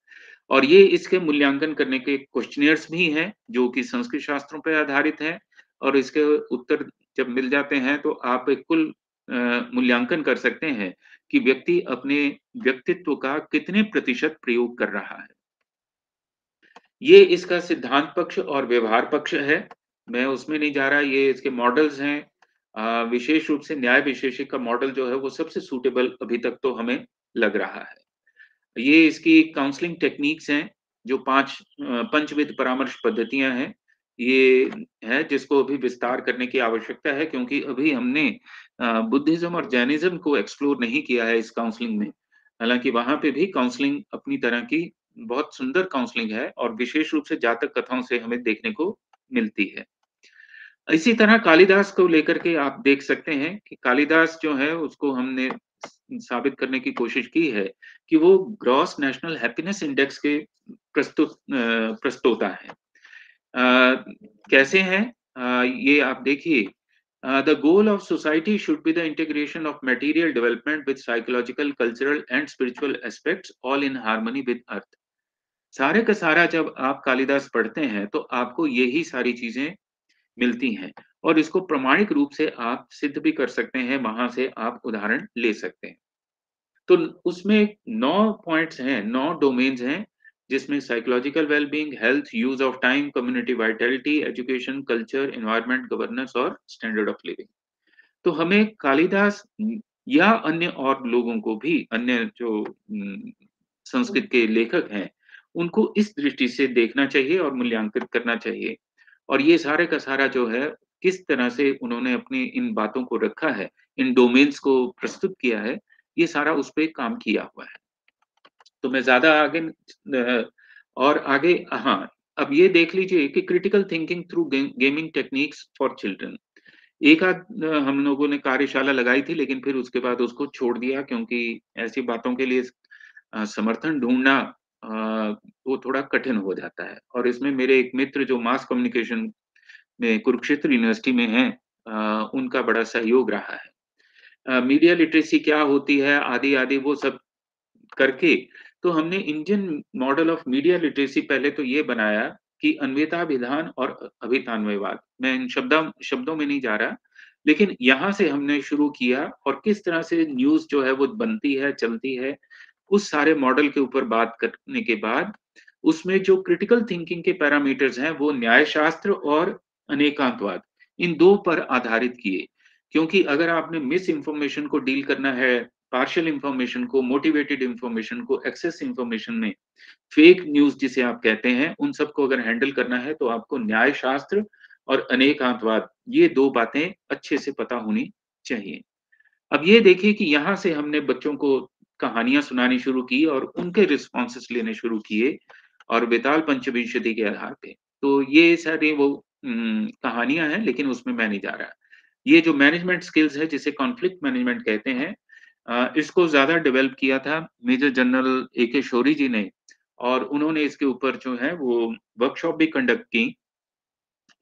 और ये इसके मूल्यांकन करने के क्वेश्चनियर्स भी हैं, जो कि संस्कृत शास्त्रों पर आधारित है, और इसके उत्तर जब मिल जाते हैं तो आप एक कुल मूल्यांकन कर सकते हैं कि व्यक्ति अपने व्यक्तित्व का कितने प्रतिशत प्रयोग कर रहा है। ये इसका सिद्धांत पक्ष और व्यवहार पक्ष है। मैं उसमें नहीं जा रहा, ये इसके मॉडल्स हैं। विशेष रूप से न्याय विशेषक का मॉडल जो है वो सबसे सूटेबल अभी तक तो हमें लग रहा है। ये इसकी काउंसलिंग टेक्निक्स हैं, जो पाँच पंचविध परामर्श पद्धतियाँ हैं। ये है जिसको अभी विस्तार करने की आवश्यकता है, क्योंकि अभी हमने बुद्धिज्म और जैनिज्म को एक्सप्लोर नहीं किया है इस काउंसलिंग में। हालाँकि वहाँ पे भी काउंसलिंग अपनी तरह की बहुत सुंदर काउंसलिंग है और विशेष रूप से जातक कथाओं से हमें देखने को मिलती है। इसी तरह कालिदास को लेकर के आप देख सकते हैं कि कालिदास जो है उसको हमने साबित करने की कोशिश की है कि वो ग्रॉस नेशनल हैप्पीनेस इंडेक्स के प्रस्तुत प्रस्तोता है। आ, कैसे हैं? ये आप देखिए। The goal of society should be the integration of material development with psychological cultural and spiritual aspects all in harmony with earth. सारे का सारा जब आप कालिदास पढ़ते हैं तो आपको यही सारी चीज़ें मिलती हैं और इसको प्रमाणिक रूप से आप सिद्ध भी कर सकते हैं, वहाँ से आप उदाहरण ले सकते हैं। तो उसमें नौ पॉइंट्स हैं, नौ डोमेन्स हैं, जिसमें psychological wellbeing health use of time community vitality education culture environment governance और स्टैंडर्ड ऑफ़ लिविंग तो हमें कालिदास या अन्य और लोगों को भी, अन्य जो संस्कृत के लेखक हैं उनको इस दृष्टि से देखना चाहिए और मूल्यांकित करना चाहिए और ये सारे का सारा जो है किस तरह से उन्होंने अपनी इन बातों को रखा है, इन डोमेन्स को प्रस्तुत किया है, ये सारा उस पे काम किया हुआ है। तो मैं ज़्यादा आगे और आगे हाँ, अब ये देख लीजिए कि critical thinking through gaming techniques for children एक आध हम लोगों ने कार्यशाला लगाई थी, लेकिन फिर उसके बाद उसको छोड़ दिया क्योंकि ऐसी बातों के लिए समर्थन ढूँढना वो थोड़ा कठिन हो जाता है और इसमें मेरे एक मित्र जो मास कम्युनिकेशन में कुरुक्षेत्र यूनिवर्सिटी में हैं उनका बड़ा सहयोग रहा है। मीडिया लिटरेसी क्या होती है, आदि-आदि वो सब करके तो हमने Indian model of media literacy पहले तो ये बनाया कि अन्यथा विधान और अभितान्वयवाद। मैं इन शब्द शब्दों में नहीं जा रहा, लेकिन यहाँ से हमने शुरू किया और किस तरह से न्यूज़ जो है वो बनती है, चलती है, उस सारे मॉडल के ऊपर बात करने के बाद, उसमें जो क्रिटिकल थिंकिंग के पैरामीटर्स हैं, वो न्यायशास्त्र और अनेकांतवाद, इन 2 पर आधारित किए। क्योंकि अगर आपने मिस इन्फॉर्मेशन को डील करना है, पार्शियल इंफॉर्मेशन को, मोटिवेटेड इंफॉर्मेशन को, एक्सेस इंफॉर्मेशन में, फेक न्यूज़ जिसे आप कहते हैं, उन सबको अगर हैंडल करना है, तो आपको न्यायशास्त्र और अनेकांतवाद, ये दो बातें अच्छे से पता होनी चाहिए। अब ये देखिए कि यहाँ से हमने बच्चों को कहानियाँ सुनानी शुरू की और उनके रिस्पॉन्सेस लेने शुरू किए और बेताल पंचविंशति के आधार पे। तो ये सारी वो कहानियाँ हैं, लेकिन उसमें मैं नहीं जा रहा। ये जो मैनेजमेंट स्किल्स है, जिसे कॉन्फ्लिक्ट मैनेजमेंट कहते हैं इसको ज़्यादा डेवलप किया था मेजर जनरल ए के शोरी जी ने और उन्होंने इसके ऊपर जो है वो वर्कशॉप भी कंडक्ट की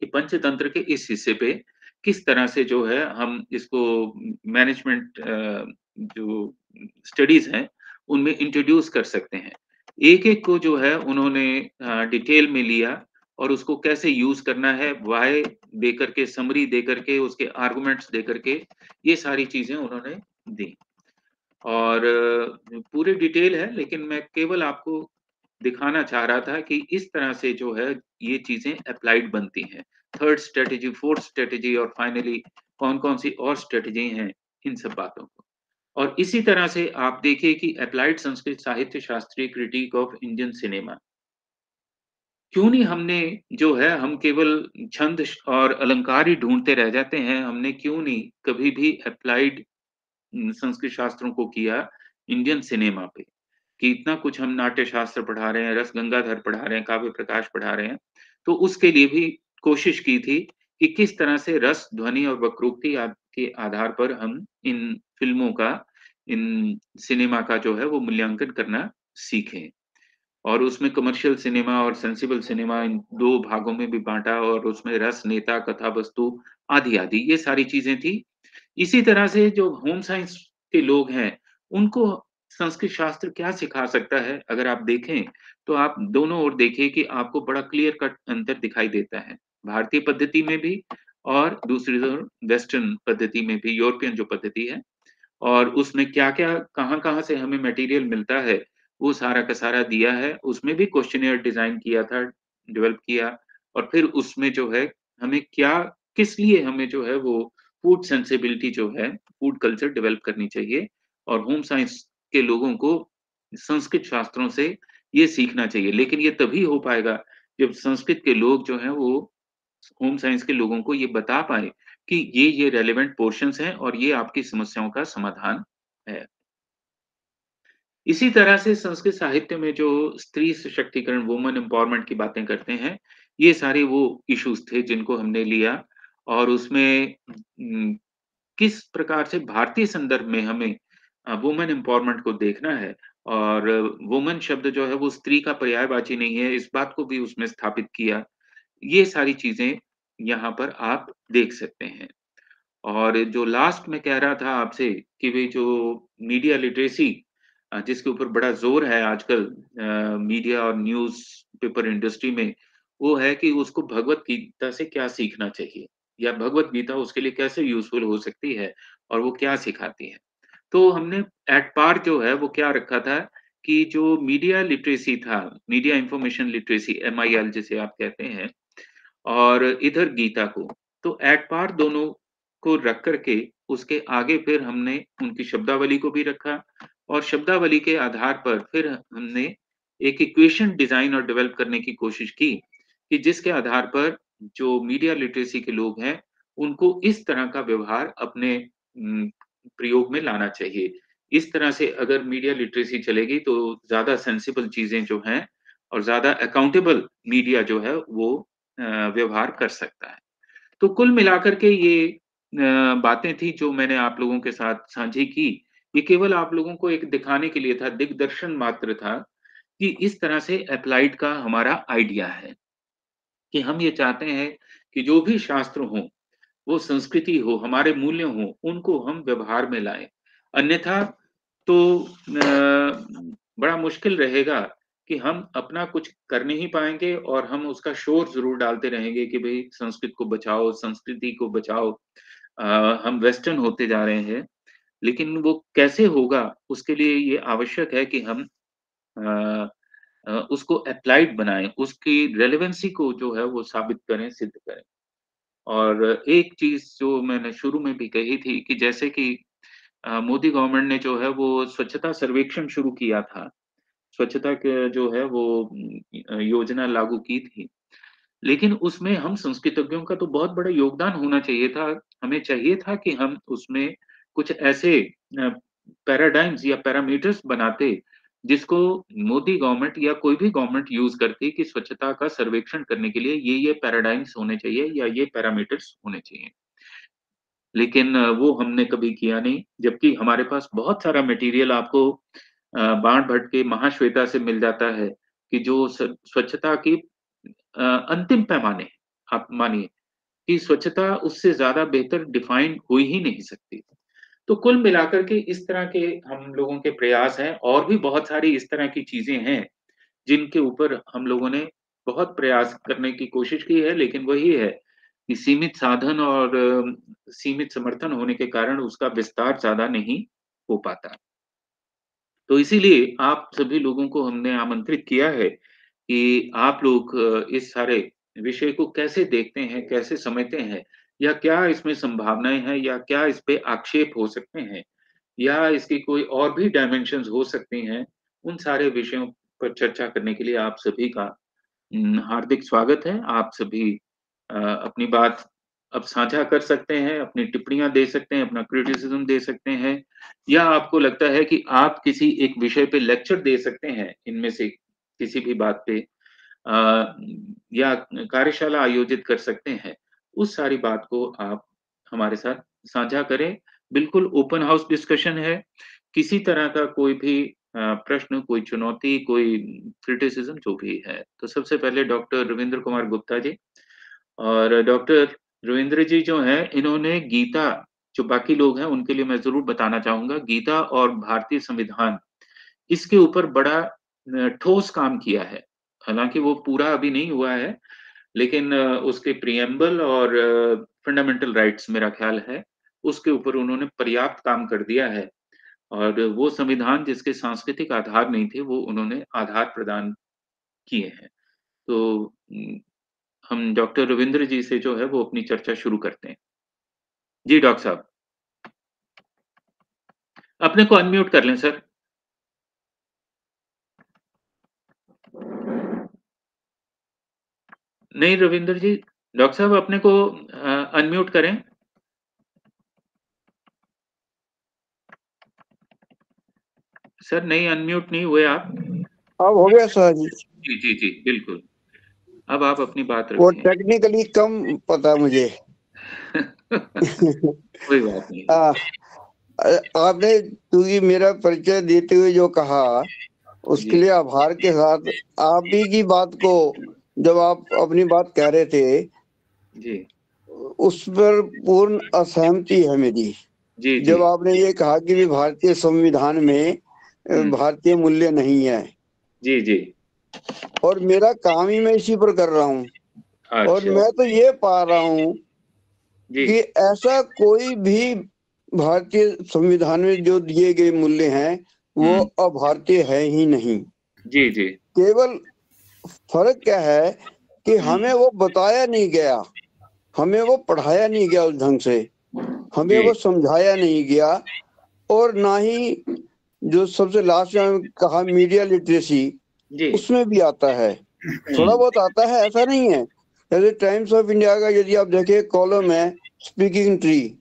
कि पंचतंत्र के इस हिस्से पे किस तरह से जो है हम इसको मैनेजमेंट जो स्टडीज़ हैं, उनमें इंट्रोड्यूस कर सकते हैं। एक-एक को जो है उन्होंने डिटेल में लिया और उसको कैसे यूज़ करना है, व्हाय देकर के, समरी देकर के, उसके आर्गुमेंट्स देकर के, ये सारी चीज़ें उन्होंने दी। और पूरी डिटेल है, लेकिन मैं केवल आपको दिखाना चाह रहा था कि इस तरह से जो है ये चीज़ें अप्लाइड बनती हैं। 3rd स्ट्रैटेजी, 4th स्ट्रैटेजी और फाइनली कौन-कौन सी और स्ट्रैटेजी हैं, इन सब बातों को। और इसी तरह से आप देखिए कि अप्लाइड संस्कृत साहित्य शास्त्रीय क्रिटिक ऑफ़ इंडियन सिनेमा। क्यों नहीं हमने जो है हम केवल छंद और अलंकार ही ढूंढते रह जाते हैं, हमने क्यों नहीं कभी भी अप्लाइड संस्कृत शास्त्रों को किया इंडियन सिनेमा पे, कि इतना कुछ हम नाट्य शास्त्र पढ़ा रहे हैं, रस गंगाधर पढ़ा रहे हैं, काव्य प्रकाश पढ़ा रहे हैं। तो उसके लिए भी कोशिश की थी कि किस तरह से रस, ध्वनि और वक्रोक्ति के आधार पर हम इन फ़िल्मों का, इन सिनेमा का जो है वो मूल्यांकन करना सीखें। और उसमें कमर्शियल सिनेमा और सेंसिबल सिनेमा इन दो भागों में भी बांटा और उसमें रस, नेता, कथा वस्तु आदि-आदि ये सारी चीज़ें थी। इसी तरह से जो होम साइंस के लोग हैं, उनको संस्कृत शास्त्र क्या सिखा सकता है? अगर आप देखें, तो आप दोनों ओर देखिए कि आपको बड़ा क्लियर कट अंतर दिखाई देता है। भारतीय पद्धति में भी और दूसरी वेस्टर्न पद्धति में भी, यूरोपियन जो पद्धति है और उसमें क्या-क्या, कहाँ-कहाँ से हमें मटेरियल मिलता है, वो सारा का सारा दिया है। उसमें भी क्वेश्चनियर डिज़ाइन किया था, डेवलप किया और फिर उसमें जो है हमें क्या किस लिए हमें जो है वो फ़ूड सेंसिबिलिटी जो है, फ़ूड कल्चर डेवलप करनी चाहिए और होम साइंस के लोगों को संस्कृत शास्त्रों से ये सीखना चाहिए। लेकिन ये तभी हो पाएगा जब संस्कृत के लोग जो हैं वो होम साइंस के लोगों को ये बता पाए कि ये, ये रेलिवेंट पोर्शन्स हैं और ये आपकी समस्याओं का समाधान है। इसी तरह से संस्कृत साहित्य में जो स्त्री सशक्तिकरण, वुमन एम्पावरमेंट की बातें करते हैं, ये सारे वो इश्यूज़ थे जिनको हमने लिया और उसमें किस प्रकार से भारतीय संदर्भ में हमें वुमन एम्पावरमेंट को देखना है और वुमन शब्द जो है वो स्त्री का पर्यायवाची नहीं है, इस बात को भी उसमें स्थापित किया। ये सारी चीज़ें यहाँ पर आप देख सकते हैं। और जो लास्ट में कह रहा था आपसे कि भई जो मीडिया लिटरेसी जिसके ऊपर बड़ा ज़ोर है आजकल मीडिया और न्यूज़ पेपर इंडस्ट्री में, वो है कि उसको भगवत गीता से क्या सीखना चाहिए या भगवत गीता उसके लिए कैसे यूज़फुल हो सकती है और वो क्या सिखाती है। तो हमने एट पार जो है वो क्या रखा था कि जो मीडिया लिटरेसी था, मीडिया इन्फॉर्मेशन लिटरेसी एमआईएल जिसे आप कहते हैं और इधर गीता को, तो एट पार दोनों को रख करके उसके आगे फिर हमने उनकी शब्दावली को भी रखा और शब्दावली के आधार पर फिर हमने एक इक्वेशन डिज़ाइन और डेवलप करने की कोशिश की, कि जिसके आधार पर जो मीडिया लिटरेसी के लोग हैं, उनको इस तरह का व्यवहार अपने प्रयोग में लाना चाहिए। इस तरह से अगर मीडिया लिटरेसी चलेगी तो ज़्यादा सेंसिबल चीज़ें जो हैं और ज़्यादा अकाउंटेबल मीडिया जो है वो व्यवहार कर सकता है। तो कुल मिलाकर के ये बातें थी जो मैंने आप लोगों के साथ साझी की। ये केवल आप लोगों को एक दिखाने के लिए था, दिग्दर्शन मात्र था कि इस तरह से अप्लाइड का हमारा आइडिया है कि हम ये चाहते हैं कि जो भी शास्त्र हो, वो संस्कृति हो, हमारे मूल्य हो, उनको हम व्यवहार में लाएँ। अन्यथा तो बड़ा मुश्किल रहेगा कि हम अपना कुछ कर नहीं पाएँगे और हम उसका शोर ज़रूर डालते रहेंगे कि भाई संस्कृत को बचाओ संस्कृति को बचाओ। आ, हम वेस्टर्न होते जा रहे हैं लेकिन वो कैसे होगा उसके लिए ये आवश्यक है कि हम आ, उसको अप्लाइड बनाएँ उसकी रेलेवेंसी को जो है वो साबित करें सिद्ध करें। और एक चीज़ जो मैंने शुरू में भी कही थी कि जैसे कि मोदी गवर्नमेंट ने जो है वो स्वच्छता सर्वेक्षण शुरू किया था स्वच्छता के जो है वो योजना लागू की थी। लेकिन उसमें हम संस्कृतज्ञों का तो बहुत बड़ा योगदान होना चाहिए था। हमें चाहिए था कि हम उसमें कुछ ऐसे पैराडाइम्स या पैरामीटर्स बनाते, जिसको मोदी गवर्नमेंट या कोई भी गवर्नमेंट यूज़ करती कि स्वच्छता का सर्वेक्षण करने के लिए ये ये पैराडाइम्स होने चाहिए या ये पैरामीटर्स होने चाहिए। लेकिन वो हमने कभी किया नहीं, जबकि हमारे पास बहुत सारा मटेरियल आपको बाण भट्ट के महाश्वेता से मिल जाता है कि जो स्वच्छता की अंतिम पैमाने आप मानिए कि स्वच्छता उससे ज़्यादा बेहतर डिफाइन हो ही नहीं सकती। तो कुल मिलाकर के इस तरह के हम लोगों के प्रयास हैं और भी बहुत सारी इस तरह की चीज़ें हैं जिनके ऊपर हम लोगों ने बहुत प्रयास करने की कोशिश की है, लेकिन वही है कि सीमित साधन और सीमित समर्थन होने के कारण उसका विस्तार ज़्यादा नहीं हो पाता। तो इसीलिए आप सभी लोगों को हमने आमंत्रित किया है कि आप लोग इस सारे विषय को कैसे देखते हैं, कैसे समझते हैं, या क्या इसमें संभावनाएँ हैं, या क्या इस पे आक्षेप हो सकते हैं, या इसकी कोई और भी डायमेंशन हो सकती हैं, उन सारे विषयों पर चर्चा करने के लिए आप सभी का हार्दिक स्वागत है। आप सभी अपनी बात अब साझा कर सकते हैं अपनी टिप्पणियाँ दे सकते हैं अपना क्रिटिसिज्म दे सकते हैं या आपको लगता है कि आप किसी एक विषय पे लेक्चर दे सकते हैं इनमें से किसी भी बात पे आ, या कार्यशाला आयोजित कर सकते हैं उस सारी बात को आप हमारे साथ साझा करें। बिल्कुल ओपन हाउस डिस्कशन है किसी तरह का कोई भी प्रश्न कोई चुनौती कोई क्रिटिसिज्म जो भी है तो सबसे पहले डॉक्टर रविंद्र कुमार गुप्ता जी और डॉक्टर रविंद्र जी जो हैं, इन्होंने गीता, जो बाकी लोग हैं, उनके लिए मैं ज़रूर बताना चाहूँगा, गीता और भारतीय संविधान। इसके ऊपर बड़ा ठोस काम किया है। हालाँकि वो पूरा अभी नहीं हुआ है, लेकिन उसके प्रियम्बल और फंडामेंटल राइट्स मेरा ख्याल है, उसके ऊपर उन्होंने पर्याप्त काम कर दिया है। और वो संविधान जिसके सांस्कृतिक आधार नहीं थे, वो उन्होंने आधार प्रदान किए हैं। तो हम डॉक्टर रविंद्र जी से जो है वो अपनी चर्चा शुरू करते हैं। जी डॉक्टर साहब। अपने को अनम्यूट कर लें सर। नहीं रविंद्र जी डॉक्टर साहब अपने को अनम्यूट करें। सर नहीं अनम्यूट नहीं हुए आप। अब हो गया सर। जी जी जी जी बिल्कुल। अब आप अपनी बात रखें वो टेक्निकली कम पता मुझे। कोई बात नहीं। <laughs> आ, आपने क्योंकि मेरा परिचय देते हुए जो कहा उसके लिए आभार के साथ आप ही की बात को जब आप अपनी बात कह रहे थे जी। उस पर पूर्ण असहमति है मेरी। जी। जब आपने ये कहा कि भी भारतीय संविधान में हम्म। भारतीय मूल्य नहीं है। जी जी। और मेरा काम ही मैं इसी पर कर रहा हूँ अच्छा। और मैं तो ये पा रहा हूँ कि ऐसा कोई भी भारतीय संविधान में जो दिए गए मूल्य हैं वो हम्म। अभारतीय है ही नहीं जी जी केवल फ़र्क क्या है कि हम्म। हमें वो बताया नहीं गया हमें वो पढ़ाया नहीं गया उस ढंग से हमें वो समझाया नहीं गया और ना ही जो सबसे लास्ट में कहा मीडिया लिटरेसी उसमें भी आता है। थोड़ा बहुत आता है ऐसा नहीं है। जैसे टाइम्स ऑफ़ इंडिया का यदि आप देखें कॉलम है स्पीकिंग ट्री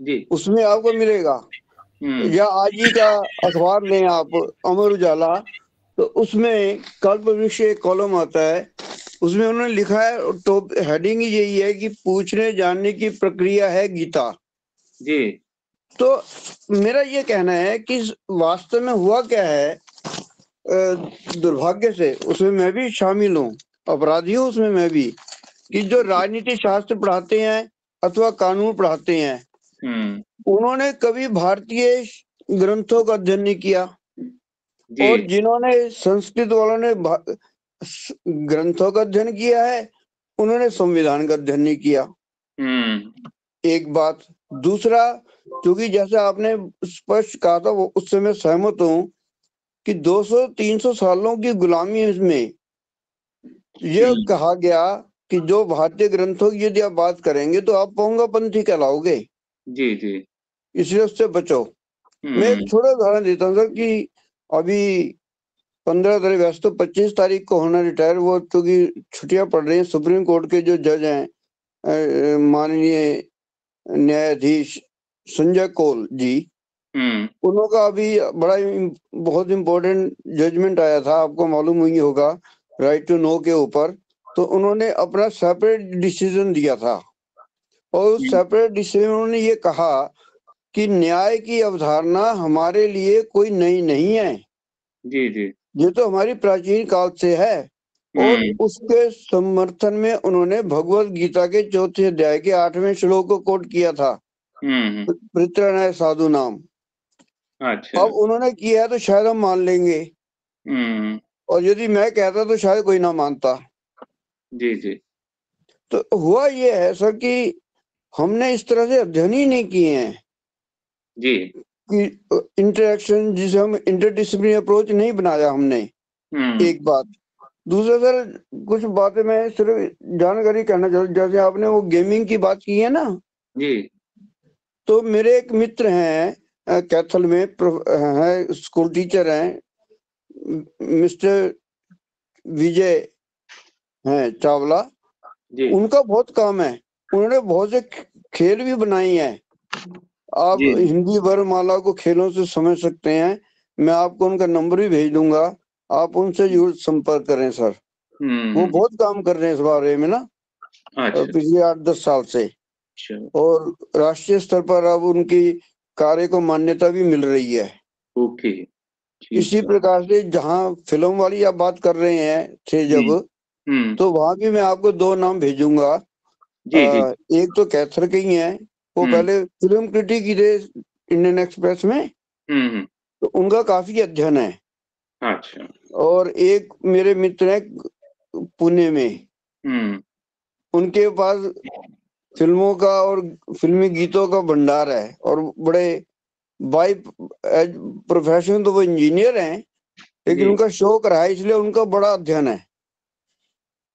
जी। उसमें आपको मिलेगा। हम्म। या आज ही का अखबार लें आप अमर उजाला तो उसमें कल्प वृक्ष एक कॉलम आता है। उसमें उन्होंने लिखा है टॉप हेडिंग यही है कि पूछने जानने की प्रक्रिया है गीता। जी। तो मेरा ये कहना है कि वास्तव में हुआ क्या है? दुर्भाग्य से उसमें मैं भी शामिल हूँ अपराधी हूँ उसमें मैं भी कि जो राजनीति शास्त्र पढ़ाते हैं अथवा कानून पढ़ाते हैं हम्म। उन्होंने कभी भारतीय ग्रंथों का अध्ययन नहीं किया। और जिन्होंने संस्कृत वालों ने ग्रंथों का अध्ययन किया है उन्होंने संविधान का अध्ययन नहीं किया। हम्म। एक बात दूसरा क्योंकि जैसे आपने स्पष्ट कहा था वो उससे मैं सहमत हूँ कि 200-300 सालों की गुलामी में ये हम्म। कहा गया कि जो भारतीय ग्रंथों की यदि आप बात करेंगे तो आप पंथी कहलाओगे। जी जी। इसलिए उससे बचो। मैं हम्म। एक छोटा उदाहरण देता हूँ सर कि अभी पंद्रह तारीख वैसे तो पच्चीस तारीख को होना रिटायर वो क्योंकि छुट्टियाँ पड़ रही हैं। सुप्रीम कोर्ट के जो जज हैं माननीय न्यायाधीश संजय कौल जी हम्म। उनका अभी बड़ा बहुत इम्पोर्टेंट जजमेंट आया था आपको मालूम ही होगा राइट टू नो के ऊपर। तो उन्होंने अपना सेपरेट डिसीज़न दिया था। और उस हम्म। सेपरेट डिसीज़न उन्होंने ये कहा कि न्याय की अवधारणा हमारे लिए कोई नई नहीं है। जी जी। ये तो हमारी प्राचीन काल से है। और हम्म। उसके समर्थन में उन्होंने भगवत गीता के चौथे अध्याय के आठवें श्लोक को कोट किया था। हम्म परित्राणाय साधु नाम। अच्छा। अब उन्होंने किया तो शायद हम मान लेंगे। हम्म। और यदि मैं कहता तो शायद कोई ना मानता। जी जी। तो हुआ ये है सर कि हमने इस तरह से अध्ययन ही नहीं किए हैं। जी। कि इंटरेक्शन जिसे हम इंटरडिसिप्लिनरी अप्रोच नहीं बनाया हमने। हम्म। एक बात। दूसरा सर कुछ बातें मैं सिर्फ़ जानकारी कहना चाहता जैसे आपने वो गेमिंग की बात की है ना? जी। तो मेरे एक मित्र हैं कैथल में हैं स्कूल टीचर हैं। मिस्टर विजय हैं चावला। जी। उनका बहुत काम है। उन्होंने बहुत से खेल भी बनाए हैं। आप हिंदी वर्णमाला को खेलों से समझ सकते हैं। मैं आपको उनका नंबर भी भेज दूँगा। आप उनसे ज़रूर संपर्क करें सर। वो हम्म बहुत काम कर रहे हैं इस बारे में ना। अच्छा। पिछले आठ दस साल से। अच्छा। और राष्ट्रीय स्तर पर अब उनकी कार्य को मान्यता भी मिल रही है। ओके। इसी प्रकार से जहाँ फ़िल्म वाली आप बात कर रहे हैं थे जब हम्म। तो वहाँ भी मैं आपको दो नाम भेजूँगा। जी जी। एक तो कैथर के ही हैं। वो हम्म। पहले फ़िल्म क्रिटिक ही थे इंडियन एक्सप्रेस में। हम्म तो उनका काफ़ी अध्ययन है। अच्छा। और एक मेरे मित्र है पुणे में। उनके पास फ़िल्मों का और फिल्मी गीतों का भंडार है और बड़े बाई एज प्रोफेशन तो वो इंजीनियर हैं लेकिन उनका शौक रहा है इसलिए उनका बड़ा अध्ययन है।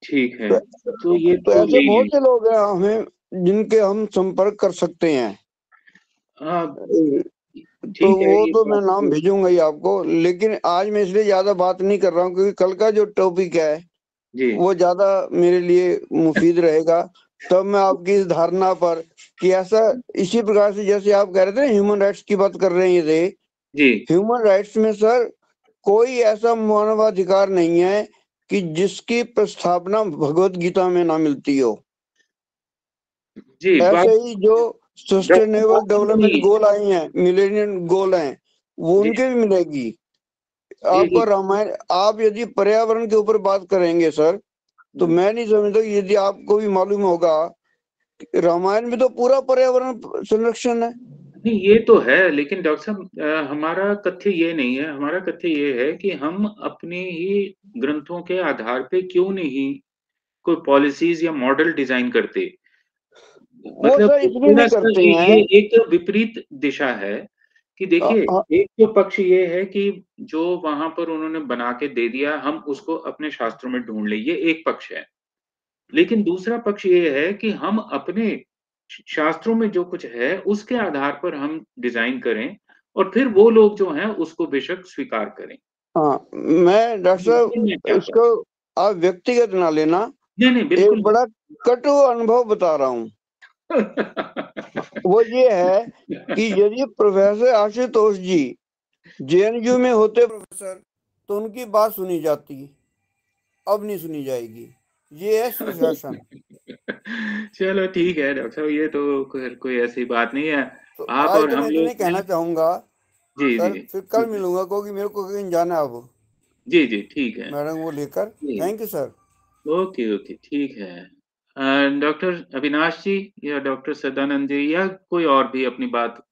ठीक है। तो तो ये तो तो ऐसे बहुत से लोग हैं हमें जिनके हम संपर्क कर सकते हैं। हाँ, तो वो तो मैं नाम भेजूँगा ही आपको लेकिन आज मैं इसलिए ज़्यादा बात नहीं कर रहा हूँ क्योंकि कल का जो टॉपिक है जी। वो ज़्यादा मेरे लिए मुफीद रहेगा। तब मैं आपकी इस धारणा पर कि ऐसा इसी प्रकार से जैसे आप कह रहे थे ह्यूमन राइट्स की बात कर रहे थे जी। ह्यूमन राइट्स में सर कोई ऐसा मानवाधिकार नहीं है कि जिसकी प्रस्तावना भगवत गीता में ना मिलती हो। जी ऐसे ही जो सस्टेनेबल डेवलपमेंट गोल आई हैं मिलेनियम गोल हैं वो। उनके भी मिलेगी। आपको रामायण आप यदि पर्यावरण के ऊपर बात करेंगे सर तो मैं नहीं समझता यदि आपको भी मालूम होगा रामायण में तो पूरा पर्यावरण संरक्षण है। नहीं ये तो है लेकिन डॉक्टर साहब हमारा तथ्य ये नहीं है। हमारा तथ्य ये है कि हम अपने ही ग्रंथों के आधार पे क्यों नहीं कोई पॉलिसीज़ या मॉडल डिज़ाइन करते? नहीं थोड़ा-सा करते ये एक विपरीत दिशा है। कि देखिए अ- अ- एक तो पक्ष ये है कि जो वहाँ पर उन्होंने बना के दे दिया हम उसको अपने शास्त्रों में ढूंढ ले ये एक पक्ष है। लेकिन दूसरा पक्ष ये है कि हम अपने श- शास्त्रों में जो कुछ है उसके आधार पर हम डिज़ाइन करें और फिर वो लोग जो हैं उसको बेशक स्वीकार करें। हाँ मैं डॉक्टर मैं साहब इसको आप व्यक्तिगत ना लेना नहीं नहीं एक बिल्कुल बड़ा कटु अनुभव बता रहा हूँ। <laughs> वो ये है कि यदि प्रोफेसर आशुतोष जी जेएनयू में होते प्रोफेसर तो उनकी बात सुनी जाती अब नहीं सुनी जाएगी। ये है सुशासन। चलो ठीक है डॉक्टर साहब ये तो कोई, कोई ऐसी बात नहीं है। तो आप और हम लोग कहना चाहूँगा जी जी फिर कल मिलूँगा क्योंकि मेरे को कहीं जाना है अब। जी जी ठीक है। मैडम वो लेकर। Thank you sir okay okay ठीक है। डॉक्टर अविनाश जी या डॉक्टर सदानंद जी या कोई और भी अपनी बात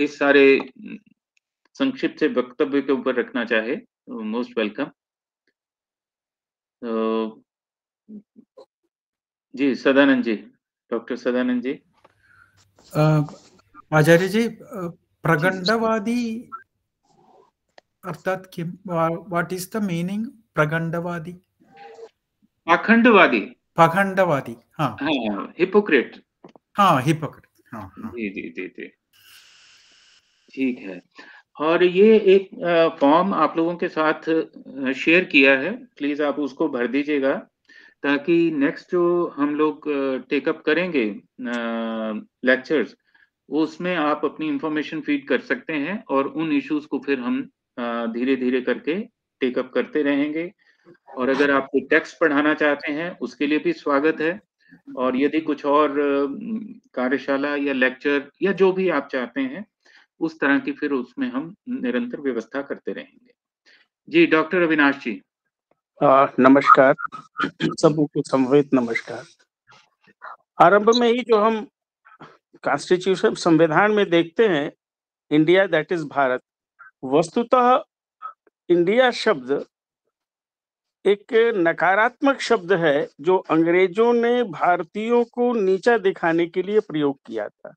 इस सारे संक्षिप्त से वक्तव्य के ऊपर रखना चाहे मोस्ट वेलकम तो जी सदानंद जी डॉक्टर सदानंद जी आचार्य जी प्रगंडवादी अर्थात किम व्हाट इज़ द मीनिंग प्रगंडवादी। पाखंडवादी। पखंडवादी हाँ। हाँ हिपोक्रेट. हाँ हिपोक्रेट हाँ हाँ। जी जी जी जी। ठीक है। और ये एक फॉर्म आप लोगों के साथ शेयर किया है। प्लीज़ आप उसको भर दीजिएगा ताकि नेक्स्ट जो हम लोग टेकअप करेंगे लेक्चर्स उसमें आप अपनी इंफॉर्मेशन फ़ीड कर सकते हैं और उन इश्यूज़ को फिर हम धीरे धीरे करके टेकअप करते रहेंगे। और अगर आप कोई टेक्स्ट पढ़ाना चाहते हैं उसके लिए भी स्वागत है। और यदि कुछ और कार्यशाला या लेक्चर या जो भी आप चाहते हैं उस तरह की फिर उसमें हम निरंतर व्यवस्था करते रहेंगे। जी डॉक्टर अविनाश जी। आ, नमस्कार। सबको संवेद नमस्कार। आरंभ में ही जो हम कॉन्स्टिट्यूशन संविधान में देखते हैं इंडिया दैट इज़ भारत वस्तुतः इंडिया शब्द एक नकारात्मक शब्द है जो अंग्रेज़ों ने भारतीयों को नीचा दिखाने के लिए प्रयोग किया था।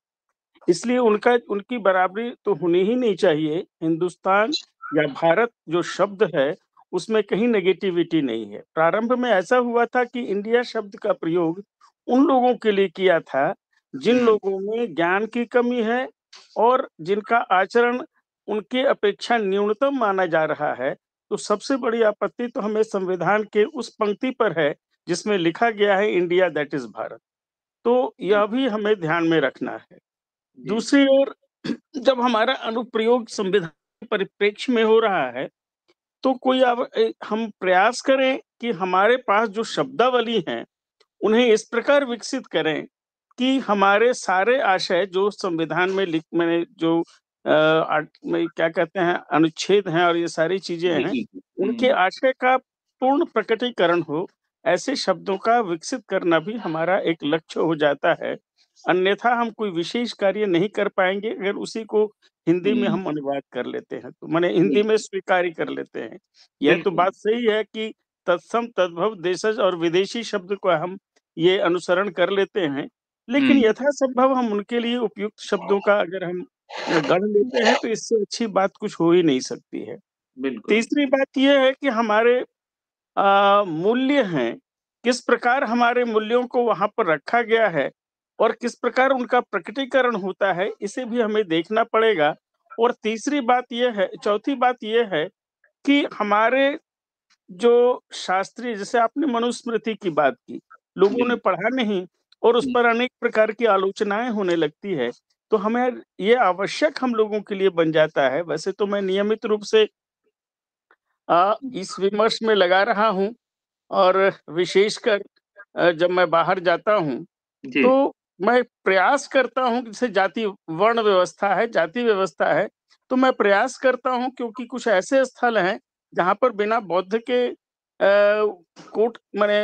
इसलिए उनका उनकी बराबरी तो होनी ही नहीं चाहिए। हिंदुस्तान या भारत जो शब्द है उसमें कहीं नेगेटिविटी नहीं है। प्रारंभ में ऐसा हुआ था कि इंडिया शब्द का प्रयोग उन लोगों के लिए किया था जिन लोगों में ज्ञान की कमी है और जिनका आचरण उनके अपेक्षा न्यूनतम माना जा रहा है। तो सबसे बड़ी आपत्ति तो हमें संविधान के उस पंक्ति पर है जिसमें लिखा गया है इंडिया दैट इज़ भारत। तो यह भी हमें ध्यान में रखना है। दूसरी ओर जब हमारा अनुप्रयोग संविधान परिप्रेक्ष्य में हो रहा है तो कोई अब हम प्रयास करें कि हमारे पास जो शब्दावली हैं उन्हें इस प्रकार विकसित करें कि हमारे सारे आशय जो संविधान में लिख मैंने जो में क्या कहते हैं अनुच्छेद हैं और ये सारी चीज़ें हैं। उनके आशय का पूर्ण प्रकटीकरण हो ऐसे शब्दों का विकसित करना भी हमारा एक लक्ष्य हो जाता है। अन्यथा हम कोई विशेष कार्य नहीं कर पाएँगे अगर उसी को हिंदी में हम अनुवाद कर लेते हैं तो मैंने हिंदी में स्वीकार कर लेते हैं। यह तो बात सही है कि तत्सम तद्भव देशज और विदेशी शब्द को हम ये अनुसरण कर लेते हैं लेकिन यथासंभव हम उनके लिए उपयुक्त शब्दों का अगर हम गढ़ लेते हैं तो इससे अच्छी बात कुछ हो ही नहीं सकती है। तीसरी बात यह है कि हमारे मूल्य हैं किस प्रकार हमारे मूल्यों को वहाँ पर रखा गया है और किस प्रकार उनका प्रकटीकरण होता है इसे भी हमें देखना पड़ेगा। और तीसरी बात यह है चौथी बात यह है कि हमारे जो शास्त्रीय जैसे आपने मनुस्मृति की बात की लोगों ने पढ़ा नहीं और उस पर अनेक प्रकार की आलोचनाएँ होने लगती है। तो हमें ये आवश्यक हम लोगों के लिए बन जाता है। वैसे तो मैं नियमित रूप से आ, इस विमर्श में लगा रहा हूँ और विशेषकर जब मैं बाहर जाता हूँ तो मैं प्रयास करता हूँ जैसे जाति वर्ण व्यवस्था है जाति व्यवस्था है तो मैं प्रयास करता हूँ क्योंकि कुछ ऐसे स्थल हैं जहाँ पर बिना बौद्ध के कोट मैंने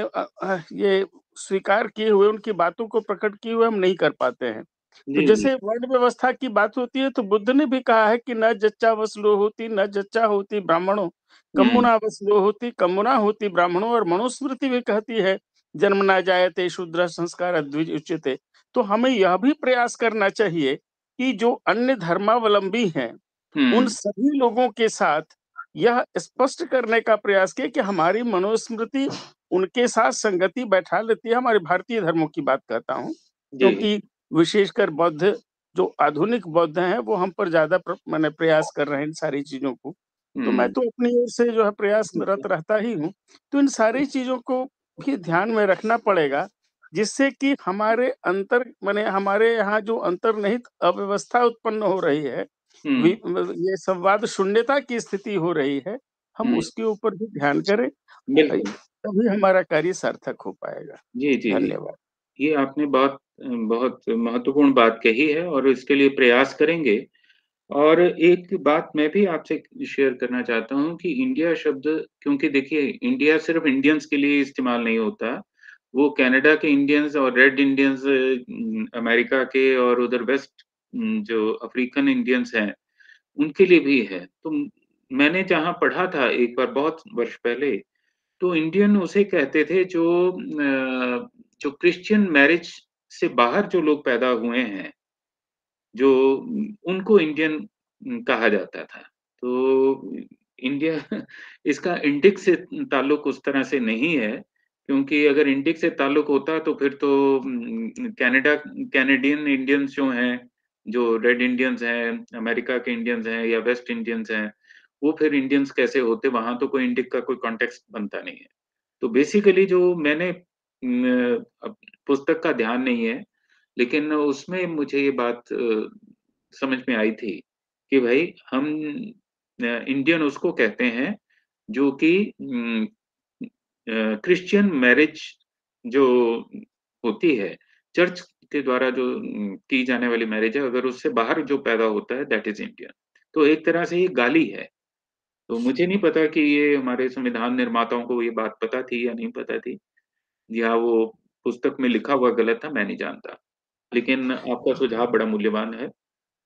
ये स्वीकार किए हुए उनकी बातों को प्रकट किए हुए हम नहीं कर पाते हैं। तो जैसे वर्ण व्यवस्था की बात होती है तो बुद्ध ने भी कहा है कि न जच्चा वसलो होती न जच्चा होती ब्राह्मणों। कमुना वसलो होती कमुना होती ब्राह्मणों और मनुस्मृति भी कहती है जन्म ना जायते शूद्र संस्कार उचित तो हमें यह भी प्रयास करना चाहिए कि जो अन्य धर्मावलंबी हैं उन सभी लोगों के साथ यह स्पष्ट करने का प्रयास किया कि हमारी मनुस्मृति उनके साथ संगति बैठा लेती है। हमारे भारतीय धर्मों की बात करता हूँ क्योंकि विशेषकर बौद्ध जो आधुनिक बौद्ध हैं वो हम पर ज़्यादा मैंने प्रयास कर रहे हैं इन सारी चीज़ों को। तो मैं तो अपनी ओर से जो है प्रयास रत रहता ही हूँ। तो इन सारी चीज़ों को भी ध्यान में रखना पड़ेगा जिससे कि हमारे अंतर माने हमारे यहाँ जो अंतर्निहित अव्यवस्था उत्पन्न हो रही है ये संवाद शून्यता की स्थिति हो रही है हम उसके ऊपर भी ध्यान करें तभी हमारा कार्य सार्थक हो पाएगा। जी जी जी। धन्यवाद। ये आपने बहुत बहुत महत्वपूर्ण बात कही है और इसके लिए प्रयास करेंगे। और एक बात मैं भी आपसे शेयर करना चाहता हूँ कि इंडिया शब्द, क्योंकि देखिए, इंडिया सिर्फ़ इंडियंस के लिए इस्तेमाल नहीं होता। वो कनाडा के इंडियंस और रेड इंडियंस अमेरिका के और उधर वेस्ट जो अफ्रीकन इंडियंस हैं, उनके लिए भी है। तो मैंने जहाँ पढ़ा था एक बार बहुत वर्ष पहले तो इंडियन उसे कहते थे जो जो क्रिश्चियन मैरिज से बाहर जो लोग पैदा हुए हैं, जो उनको इंडियन कहा जाता था। तो इंडिया <laughs> इसका इंडिक से ताल्लुक उस तरह से नहीं है, क्योंकि अगर इंडिक से ताल्लुक होता तो फिर तो कनाडा कैनेडियन इंडियंस जो हैं, जो रेड इंडियंस हैं अमेरिका के इंडियंस हैं या वेस्ट इंडियंस हैं, वो फिर इंडियंस कैसे होते? वहाँ तो कोई इंडिक का कोई कॉन्टेक्स्ट बनता नहीं है। तो बेसिकली जो मैंने पुस्तक का ध्यान नहीं है, लेकिन उसमें मुझे ये बात समझ में आई थी कि भाई हम इंडियन उसको कहते हैं जो कि क्रिश्चियन मैरिज जो होती है, चर्च के द्वारा जो की जाने वाली मैरिज है, अगर उससे बाहर जो पैदा होता है दैट इज़ इंडियन तो एक तरह से ये गाली है। तो मुझे नहीं पता कि ये हमारे संविधान निर्माताओं को ये बात पता थी या नहीं पता थी या वो पुस्तक में लिखा हुआ गलत था मैं नहीं जानता। लेकिन आपका सुझाव बड़ा मूल्यवान है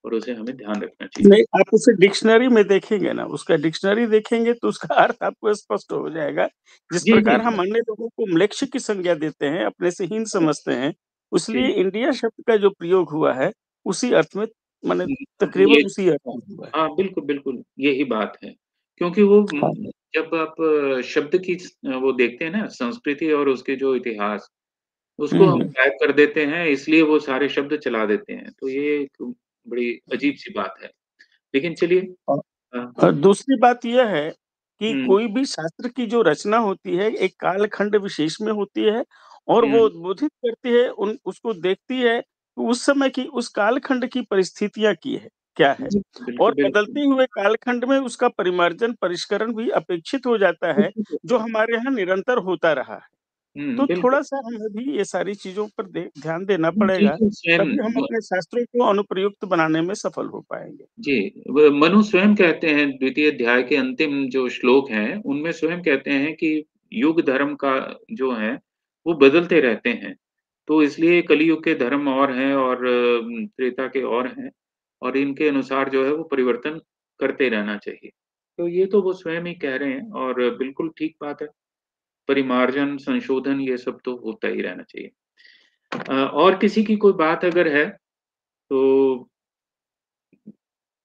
और उसे हमें ध्यान रखना चाहिए। नहीं आप उसे डिक्शनरी में देखेंगे ना उसका डिक्शनरी देखेंगे तो उसका <laughs> अर्थ आपको स्पष्ट हो जाएगा। जिस प्रकार हम अन्य लोगों को मलेक्ष की संज्ञा देते हैं अपने से हीन समझते हैं उसलिए इंडिया शब्द का जो प्रयोग हुआ है उसी अर्थ में मैंने तकरीबन उसी अर्थ में हुआ है। हाँ बिल्कुल बिल्कुल यही बात है। क्योंकि वो हाँ। जब आप शब्द की वो देखते हैं ना संस्कृति और उसके जो इतिहास उसको हम गायब कर देते हैं इसलिए वो सारे शब्द चला देते हैं। तो ये एक बड़ी अजीब सी बात है। लेकिन चलिए दूसरी बात यह है कि कोई भी शास्त्र की जो रचना होती है एक कालखंड विशेष में होती है और वो उद्बोधित करती है उन उसको देखती है उस समय की उस कालखंड की परिस्थितियाँ की है। क्या है? और बदलते हुए कालखंड में उसका परिमार्जन परिष्करण भी अपेक्षित हो जाता है जो हमारे यहाँ निरंतर होता रहा है। तो थोड़ा सा हमें भी ये सारी चीज़ों पर दे, ध्यान देना पड़ेगा तभी हम अपने शास्त्रों को अनुप्रयुक्त बनाने में सफल हो पाएँगे। जी मनु स्वयं कहते हैं द्वितीय अध्याय के अंतिम जो श्लोक हैं उनमें स्वयं कहते हैं कि युग धर्म का जो है वो बदलते रहते हैं। तो इसलिए कलयुग के धर्म और हैं और त्रेता के और हैं। और इनके अनुसार जो है वो परिवर्तन करते रहना चाहिए। तो ये तो वो स्वयं ही कह रहे हैं और बिल्कुल ठीक बात है। परिमार्जन, संशोधन ये सब तो होता ही रहना चाहिए। और किसी की कोई बात अगर है तो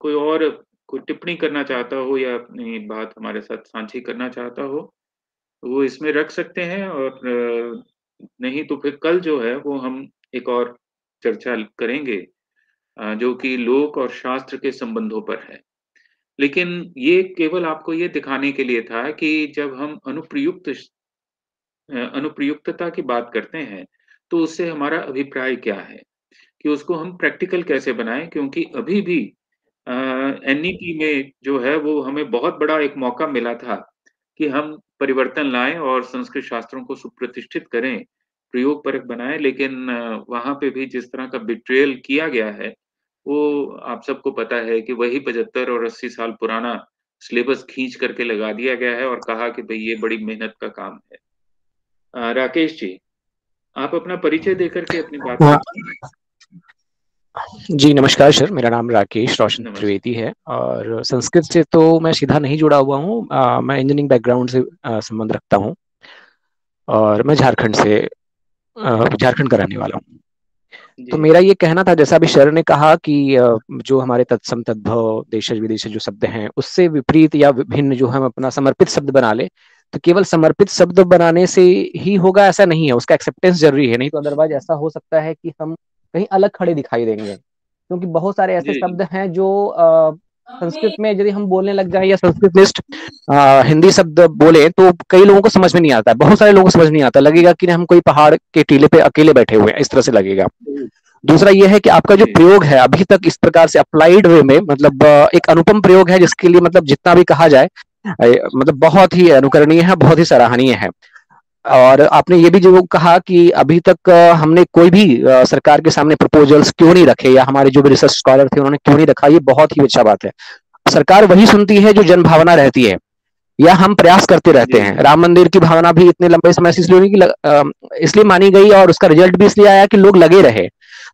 कोई और कोई टिप्पणी करना चाहता हो या अपनी बात हमारे साथ साझी करना चाहता हो तो वो इसमें रख सकते हैं और नहीं तो फिर कल जो है वो हम एक और चर्चा करेंगे। जो कि लोक और शास्त्र के संबंधों पर है। लेकिन ये केवल आपको ये दिखाने के लिए था कि जब हम अनुप्रयुक्त अनुप्रयुक्तता की बात करते हैं तो उससे हमारा अभिप्राय क्या है? कि उसको हम प्रैक्टिकल कैसे बनाएँ? क्योंकि अभी भी एनईपी में जो है, वो हमें बहुत बड़ा एक मौका मिला था कि हम परिवर्तन लाएँ और संस्कृत शास्त्रों को सुप्रतिष्ठित करें प्रयोग परक बनाएँ। लेकिन वहाँ पे भी जिस तरह का बिट्रेयल किया गया है वो आप सबको पता है कि वही पचहत्तर और अस्सी साल पुराना सिलेबस खींच करके लगा दिया गया है और कहा कि भाई ये बड़ी मेहनत का काम है। आ, राकेश जी आप अपना परिचय देकर के अपनी बात हाँ। जी नमस्कार सर मेरा नाम राकेश रोशन त्रिवेदी है और संस्कृत से तो मैं सीधा नहीं जुड़ा हुआ हूँ मैं इंजीनियरिंग बैकग्राउंड से संबंध रखता हूँ और मैं झारखंड से झारखंड का रहने वाला हूँ। तो मेरा ये कहना था जैसा अभी शरण ने कहा कि जो हमारे तत्सम तद्भव देश विदेश जो शब्द हैं उससे विपरीत या विभिन्न जो हम अपना समर्पित शब्द बना ले तो केवल समर्पित शब्द बनाने से ही होगा ऐसा नहीं है। उसका एक्सेप्टेंस ज़रूरी है नहीं तो अदरवाइज़ ऐसा हो सकता है कि हम कहीं अलग खड़े दिखाई देंगे। क्योंकि बहुत सारे ऐसे शब्द हैं जो संस्कृत में यदि हम बोलने लग जाए या संस्कृत हिंदी शब्द बोले तो कई लोगों को समझ में नहीं आता बहुत सारे लोगों को समझ नहीं आता। लगेगा कि हम कोई पहाड़ के टीले पे अकेले बैठे हुए हैं, इस तरह से लगेगा। दूसरा यह है कि आपका जो प्रयोग है, अभी तक इस प्रकार से अप्लाइड वे में मतलब एक अनुपम प्रयोग है, जिसके लिए मतलब जितना भी कहा जाए मतलब बहुत ही अनुकरणीय है, बहुत ही सराहनीय है। और आपने ये भी जो कहा कि अभी तक हमने कोई भी सरकार के सामने प्रपोजल्स क्यों नहीं रखे या हमारे जो भी रिसर्च स्कॉलर थे उन्होंने क्यों नहीं रखा ये बहुत ही अच्छा बात है। सरकार वही सुनती है जो जन भावना रहती है या हम प्रयास करते रहते हैं। राम मंदिर की भावना भी इतने लंबे समय से इसलिए नहीं इसलिए मानी गई और उसका रिज़ल्ट भी इसलिए आया कि लोग लगे रहे।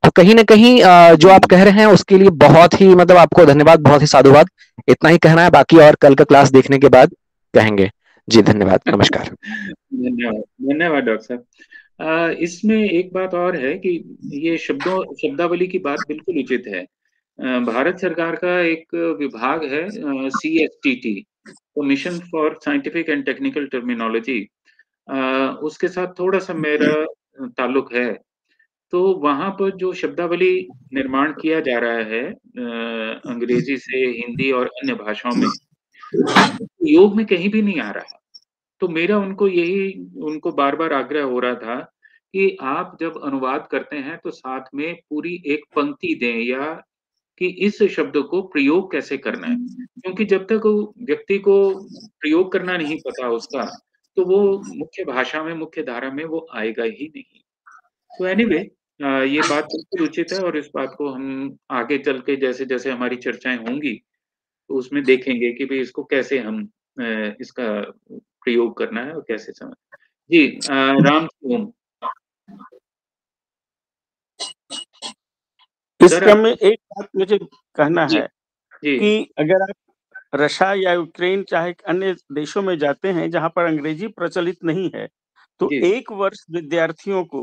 तो कहीं ना कहीं जो आप कह रहे हैं उसके लिए बहुत ही मतलब आपको धन्यवाद बहुत ही साधुवाद। इतना ही कहना है बाकी और कल का क्लास देखने के बाद कहेंगे। जी, धन्यवाद, नमस्कार। धन्यवाद धन्यवाद, डॉक्टर साहब। इसमें एक बात और है कि ये शब्दों, शब्दावली की बात बिल्कुल उचित है। भारत सरकार का एक विभाग है C S T T mission for scientific and technical terminology उसके साथ थोड़ा सा मेरा ताल्लुक है। तो वहाँ पर जो शब्दावली निर्माण किया जा रहा है अंग्रेज़ी से हिंदी और अन्य भाषाओं में योग में कहीं भी नहीं आ रहा। तो मेरा उनको यही उनको बार बार आग्रह हो रहा था कि आप जब अनुवाद करते हैं तो साथ में पूरी एक पंक्ति दें या कि इस शब्द को प्रयोग कैसे करना है। क्योंकि जब तक व्यक्ति को प्रयोग करना नहीं पता उसका तो वो मुख्य भाषा में मुख्य धारा में वो आएगा ही नहीं। तो एनीवे anyway, ये बात बिल्कुल उचित है और इस बात को हम आगे चल के जैसे जैसे हमारी चर्चाएँ होंगी तो उसमें देखेंगे कि भाई इसको कैसे हम इसका प्रयोग करना है और कैसे समझ जी राम ओम। इस क्रम में एक बात मुझे कहना जी, है जी, कि अगर आप रशिया या यूक्रेन चाहे अन्य देशों में जाते हैं जहाँ पर अंग्रेज़ी प्रचलित नहीं है तो एक वर्ष विद्यार्थियों को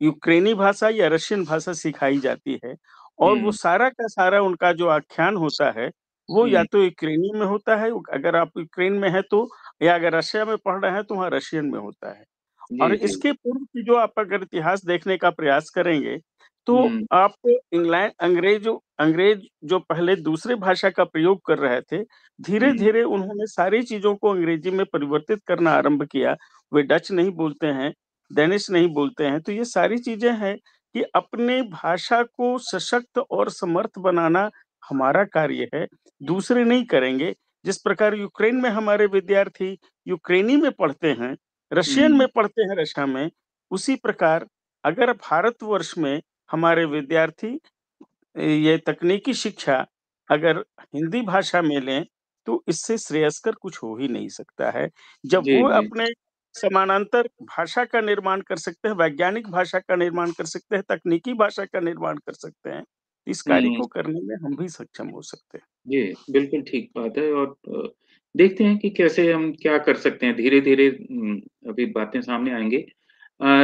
यूक्रेनी भाषा या रशियन भाषा सिखाई जाती है और वो हम्म। सारा का सारा उनका जो आख्यान होता है वो या तो यूक्रेनी में होता है अगर आप यूक्रेन में है तो या अगर रशिया में पढ़ रहे हैं तो वहाँ रशियन में होता है। और इसके पूर्व की जो आप अगर इतिहास देखने का प्रयास करेंगे तो आप इंग्लैंड अंग्रेज़ अंग्रेज़ जो पहले दूसरे भाषा का प्रयोग कर रहे थे धीरे धीरे उन्होंने सारी चीज़ों को अंग्रेज़ी में परिवर्तित करना आरंभ किया। वे डच नहीं बोलते हैं डेनिश नहीं बोलते हैं तो ये सारी चीज़ें हैं कि अपने भाषा को सशक्त और समर्थ बनाना हमारा कार्य है दूसरे नहीं करेंगे। जिस प्रकार यूक्रेन में हमारे विद्यार्थी यूक्रेनी में पढ़ते हैं रशियन में पढ़ते हैं रशिया में उसी प्रकार अगर भारतवर्ष में हमारे विद्यार्थी ये तकनीकी शिक्षा अगर हिंदी भाषा में लें तो इससे श्रेयस्कर कुछ हो ही नहीं सकता है। जब वो अपने समानांतर भाषा का निर्माण कर सकते हैं वैज्ञानिक भाषा का निर्माण कर सकते हैं तकनीकी भाषा का निर्माण कर सकते हैं इस कार्य को करने में हम भी सक्षम हो सकते हैं। जी बिल्कुल ठीक बात है और देखते हैं कि कैसे हम क्या कर सकते हैं। धीरे धीरे अभी बातें सामने आएँगे।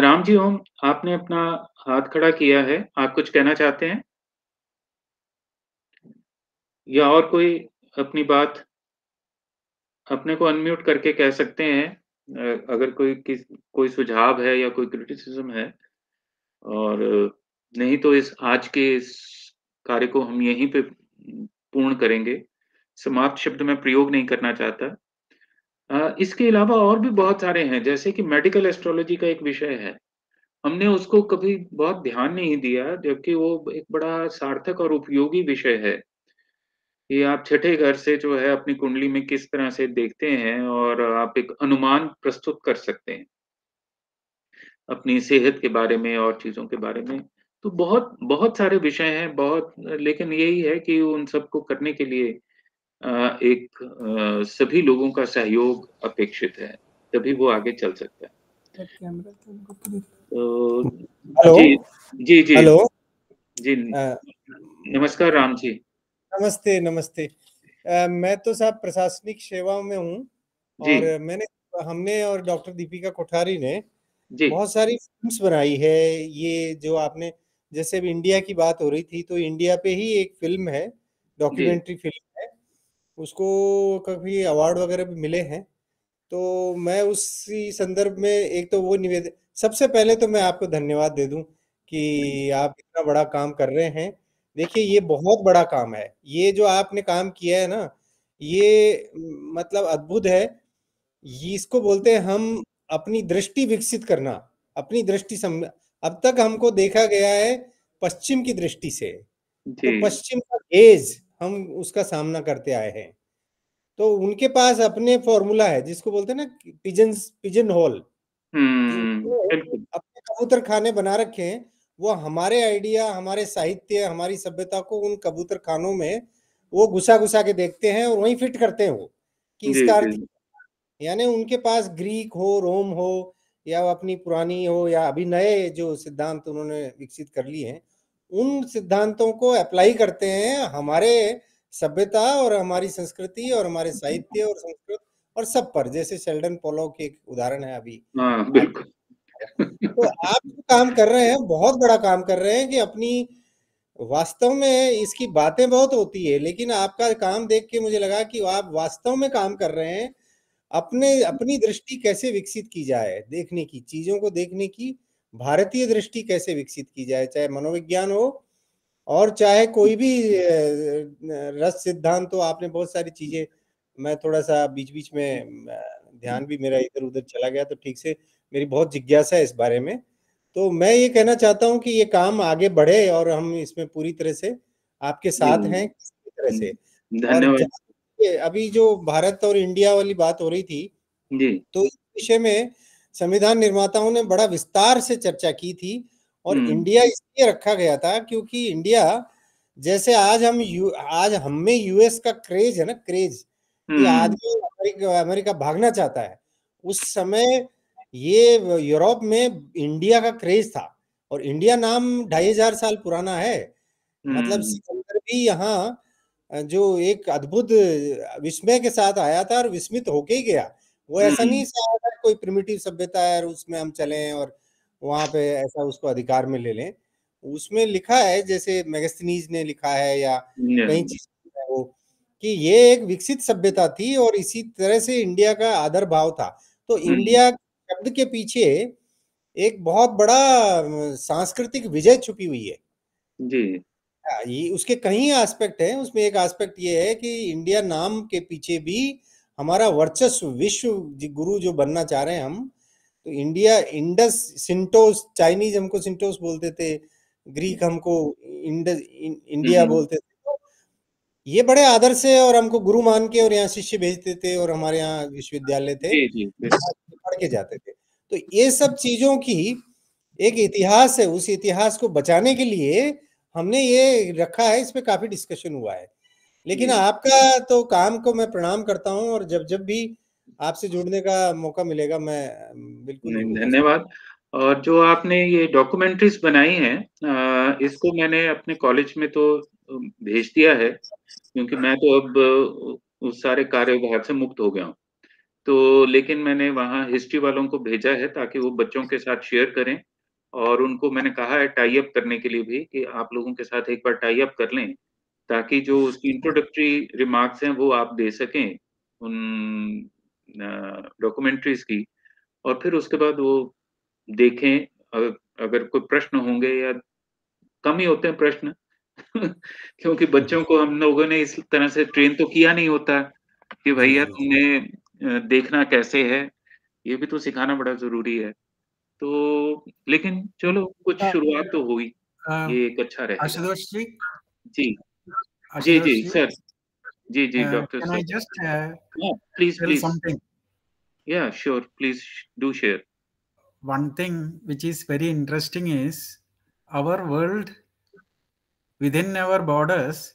राम जी ओम आपने अपना हाथ खड़ा किया है। आप कुछ कहना चाहते हैं? या और कोई अपनी बात अपने को अनम्यूट करके कह सकते हैं? अगर कोई किस कोई सुझाव है या कोई क्रिटिसिज्म है? और नहीं तो इस आज के इस कार्य को हम यहीं पे पूर्ण करेंगे। समाप्त शब्द में प्रयोग नहीं करना चाहता। इसके अलावा और भी बहुत सारे हैं, जैसे कि मेडिकल एस्ट्रोलॉजी का एक विषय है। हमने उसको कभी बहुत ध्यान नहीं दिया, जबकि वो एक बड़ा सार्थक और उपयोगी विषय है। कि आप छठे घर से जो है अपनी कुंडली में किस तरह से देखते हैं और आप एक अनुमान प्रस्तुत कर सकते हैं। अपनी सेहत के बारे में और चीज़ों के बारे में। तो बहुत बहुत सारे विषय हैं बहुत लेकिन यही है कि उन सबको करने के लिए एक सभी लोगों का सहयोग अपेक्षित है तभी वो आगे चल सकता है। तो जी जी जी। हेलो? जी नमस्कार राम जी। नमस्ते नमस्ते। आ, मैं तो साहब प्रशासनिक सेवाओं में हूँ और मैंने हमने और डॉक्टर दीपिका कोठारी ने बहुत सारी फिल्म्स बनाई है ये जो आपने जैसे अब इंडिया की बात हो रही थी तो इंडिया पे ही एक फ़िल्म है डॉक्यूमेंट्री फ़िल्म है। उसको कभी अवार्ड वगैरह भी मिले हैं। तो मैं उसी संदर्भ में एक तो वो निवेदन सबसे पहले तो मैं आपको धन्यवाद दे दूँ कि आप इतना बड़ा काम कर रहे हैं। देखिए ये बहुत बड़ा काम है। ये जो आपने काम किया है ना ये मतलब अद्भुत है। इसको बोलते हैं हम अपनी दृष्टि विकसित करना अपनी दृष्टि सम अब तक हमको देखा गया है पश्चिम की दृष्टि से। तो पश्चिम का गेज हम उसका सामना करते आए हैं। तो उनके पास अपने फॉर्मूला है जिसको बोलते हैं ना पिजन पिजन होल अपने कबूतर खाने बना रखे हैं वो हमारे आइडिया हमारे साहित्य हमारी सभ्यता को उन कबूतर खानों में वो घुसा घुसा के देखते हैं और वहीं फिट करते हैं वो कि इसका अर्थ यानी उनके पास ग्रीक हो रोम हो या अपनी पुरानी हो या अभी नए जो सिद्धांत उन्होंने विकसित कर लिए हैं उन सिद्धांतों को अप्लाई करते हैं हमारे सभ्यता और हमारी संस्कृति और हमारे साहित्य और संस्कृत और सब पर। जैसे शेल्डन पोलो के एक उदाहरण है अभी। हाँ, बिल्कुल। <laughs> तो आप जो काम कर रहे हैं बहुत बड़ा काम कर रहे हैं कि अपनी वास्तव में इसकी बातें बहुत होती है लेकिन आपका काम देख के मुझे लगा कि आप वास्तव में काम कर रहे हैं अपने अपनी दृष्टि कैसे विकसित की जाए देखने की चीज़ों को देखने की भारतीय दृष्टि कैसे विकसित की जाए चाहे मनोविज्ञान हो और चाहे कोई भी रस सिद्धांत हो आपने बहुत सारी चीज़ें मैं थोड़ा सा बीच बीच में ध्यान भी मेरा इधर उधर चला गया तो ठीक से मेरी बहुत जिज्ञासा है इस बारे में। तो मैं ये कहना चाहता हूँ कि ये काम आगे बढ़े और हम इसमें पूरी तरह से आपके साथ हैं किसी तरह से। धन्यवाद। अभी जो भारत और इंडिया वाली बात हो रही थी जी। तो इस विषय में संविधान निर्माताओं ने बड़ा विस्तार से चर्चा की थी और इंडिया इसलिए रखा गया था क्योंकि इंडिया जैसे आज हम यू आज हम में यूएस का क्रेज है ना क्रेज कि आदमी अमेरिका अमेरिका भागना चाहता है। उस समय ये यूरोप में इंडिया का क्रेज था और इंडिया नाम ढाई हज़ार साल पुराना है। मतलब सिकंदर भी यहाँ जो एक अद्भुत विस्मय के साथ आया था और विस्मित होके ही गया। वो ऐसा नहीं आया था कोई प्रिमिटिव सभ्यता है उसमें हम चले और वहाँ पे ऐसा उसको अधिकार में ले लें। उसमें लिखा है जैसे मैगस्तीनीज ने लिखा है या कई चीज़ वो कि ये एक विकसित सभ्यता थी और इसी तरह से इंडिया का आदर भाव था। तो इंडिया शब्द के पीछे एक बहुत बड़ा सांस्कृतिक विजय छुपी हुई है। जी। ये उसके कई एस्पेक्ट हैं उसमें एक एस्पेक्ट ये है कि इंडिया नाम के पीछे भी हमारा वर्चस्व विश्व गुरु जो बनना चाह रहे हैं हम तो इंडिया इंडस सिंटोस चाइनीज़ हमको सिंटोस बोलते थे ग्रीक हमको इंडस इंडिया बोलते थे। तो ये बड़े आदर से और हमको गुरु मान के और यहाँ शिष्य भेजते थे और हमारे यहाँ विश्वविद्यालय थे पढ़ के जाते थे। तो ये सब चीज़ों की एक इतिहास है उस इतिहास को बचाने के लिए हमने ये रखा है इस पर काफ़ी डिस्कशन हुआ है। लेकिन आपका तो काम को मैं प्रणाम करता हूँ और जब जब भी आपसे जुड़ने का मौका मिलेगा मैं बिल्कुल धन्यवाद। और जो आपने ये डॉक्यूमेंट्रीज बनाई हैं इसको मैंने अपने कॉलेज में तो भेज दिया है क्योंकि मैं तो अब उस सारे कार्यभार से मुक्त हो गया हूँ। तो लेकिन मैंने वहाँ हिस्ट्री वालों को भेजा है ताकि वो बच्चों के साथ शेयर करें। और उनको मैंने कहा है टाई अप करने के लिए भी कि आप लोगों के साथ एक बार टाई अप कर लें ताकि जो उसकी इंट्रोडक्टरी रिमार्क्स हैं वो आप दे सकें उन डॉक्यूमेंट्रीज की। और फिर उसके बाद वो देखें अगर कोई प्रश्न होंगे या कम ही होते हैं प्रश्न <laughs> क्योंकि बच्चों को हम लोगों ने इस तरह से ट्रेन तो किया नहीं होता कि भैया तुमने देखना कैसे है ये भी तो सिखाना बड़ा ज़रूरी है। तो लेकिन चलो कुछ शुरुआत तो हुई ये एक अच्छा रहे जी जी जी जी सर जी जी doctor just uh, yeah, sure please do share one thing which is very interesting is our world within our borders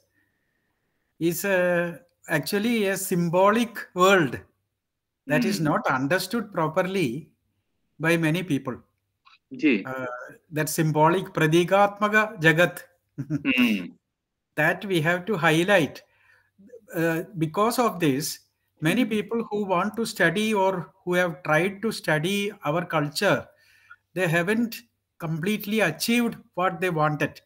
is a, actually a symbolic world that mm. is hmm. not understood properly by many people. Uh, that symbolic pradikatmaka jagat. <laughs> Mm. that we have to highlight. Uh, because of this many hmm. people who want to study or who have tried to study our culture they haven't completely achieved what they wanted.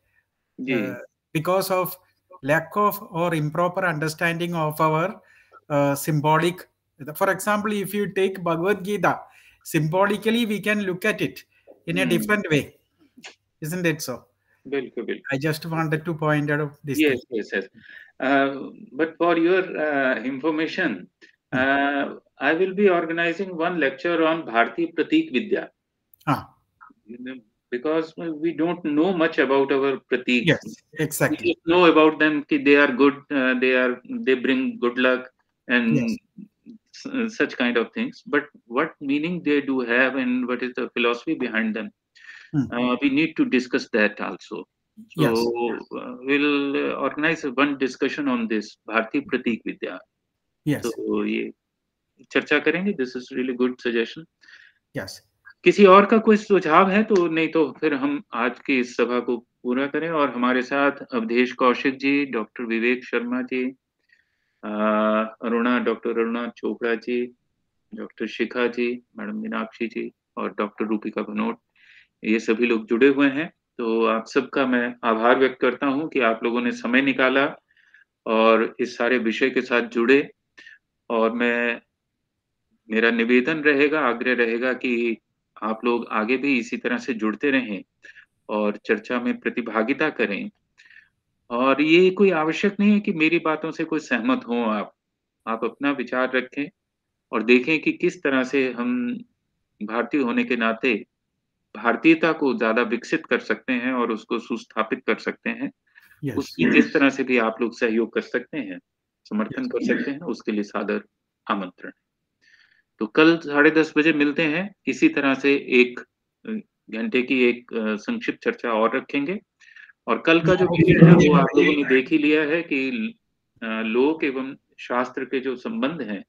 Uh, because of lack of or improper understanding of our uh, symbolic. For example if you take bhagavad gita symbolically we can look at it in a mm. different way isn't it so bilkul, bilkul. i just wanted to point out this yes thing. yes yes uh, but for your uh, information hmm. uh, i will be organizing one lecture on bharti pratik vidya ah. because we don't know much about our pratik yes exactly we know about them they are good uh, they are they bring good luck and yes. Such kind of things. But what meaning they do have, and what is the philosophy behind them? Hmm. Uh, we need to discuss that also. So yes. uh, we'll uh, organize one discussion on this Bharti Pratik Vidya. Yes. So ये चर्चा करेंगे. This is really good suggestion. Yes. किसी और का कोई सुझाव है तो नहीं तो फिर हम आज की इस सभा को पूरा करें और हमारे साथ Avdhesh Kaushik ji doctor Vivek Sharma ji Aruna, doctor Aruna Chopra ji, doctor Shikha ji, madam Meenakshi ji और डॉक्टर रूपिका भनोट ये सभी लोग जुड़े हुए हैं। तो आप सबका मैं आभार व्यक्त करता हूँ कि आप लोगों ने समय निकाला और इस सारे विषय के साथ जुड़े और मैं, मेरा निवेदन रहेगा, आग्रह रहेगा कि आप लोग आगे भी इसी तरह से जुड़ते रहें और चर्चा में प्रतिभागिता करें। और ये कोई आवश्यक नहीं है कि मेरी बातों से कोई सहमत हो आप आप अपना विचार रखें और देखें कि किस तरह से हम भारतीय होने के नाते भारतीयता को ज़्यादा विकसित कर सकते हैं और उसको सुस्थापित कर सकते हैं yes. उसकी yes. जिस तरह से भी आप लोग सहयोग कर सकते हैं समर्थन yes. कर सकते हैं उसके लिए सादर आमंत्रण तो कल साढ़े दस बजे मिलते हैं इसी तरह से एक घंटे की एक संक्षिप्त चर्चा और रखेंगे और कल का जो विषय है वो आप लोगों ने देख ही लिया है कि लोक एवं शास्त्र के जो संबंध हैं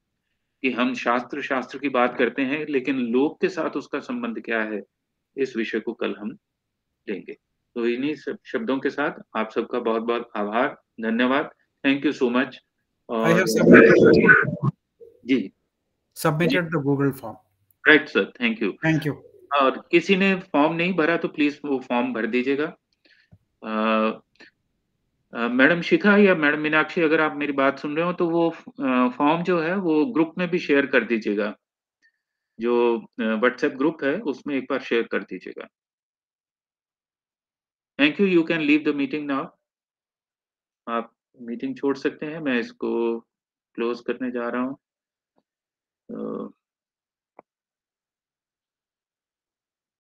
कि हम शास्त्र शास्त्र की बात करते हैं लेकिन लोक के साथ उसका संबंध क्या है इस विषय को कल हम लेंगे तो इन्हीं सब शब्दों के साथ आप सबका बहुत बहुत आभार धन्यवाद। थैंक यू सो मच और जी। Submitted the Google form right sir thank you thank you और किसी ने फॉर्म नहीं भरा तो प्लीज़ वो फॉर्म भर दीजिएगा। मैडम शिखा या मैडम मीनाक्षी, अगर आप मेरी बात सुन रहे हो तो वो फॉर्म जो है, वो ग्रुप में भी शेयर कर दीजिएगा। जो व्हाट्सएप ग्रुप है, उसमें एक बार शेयर कर दीजिएगा। Thank you you can leave the meeting now आप मीटिंग छोड़ सकते हैं, मैं इसको क्लोज करने जा रहा हूँ।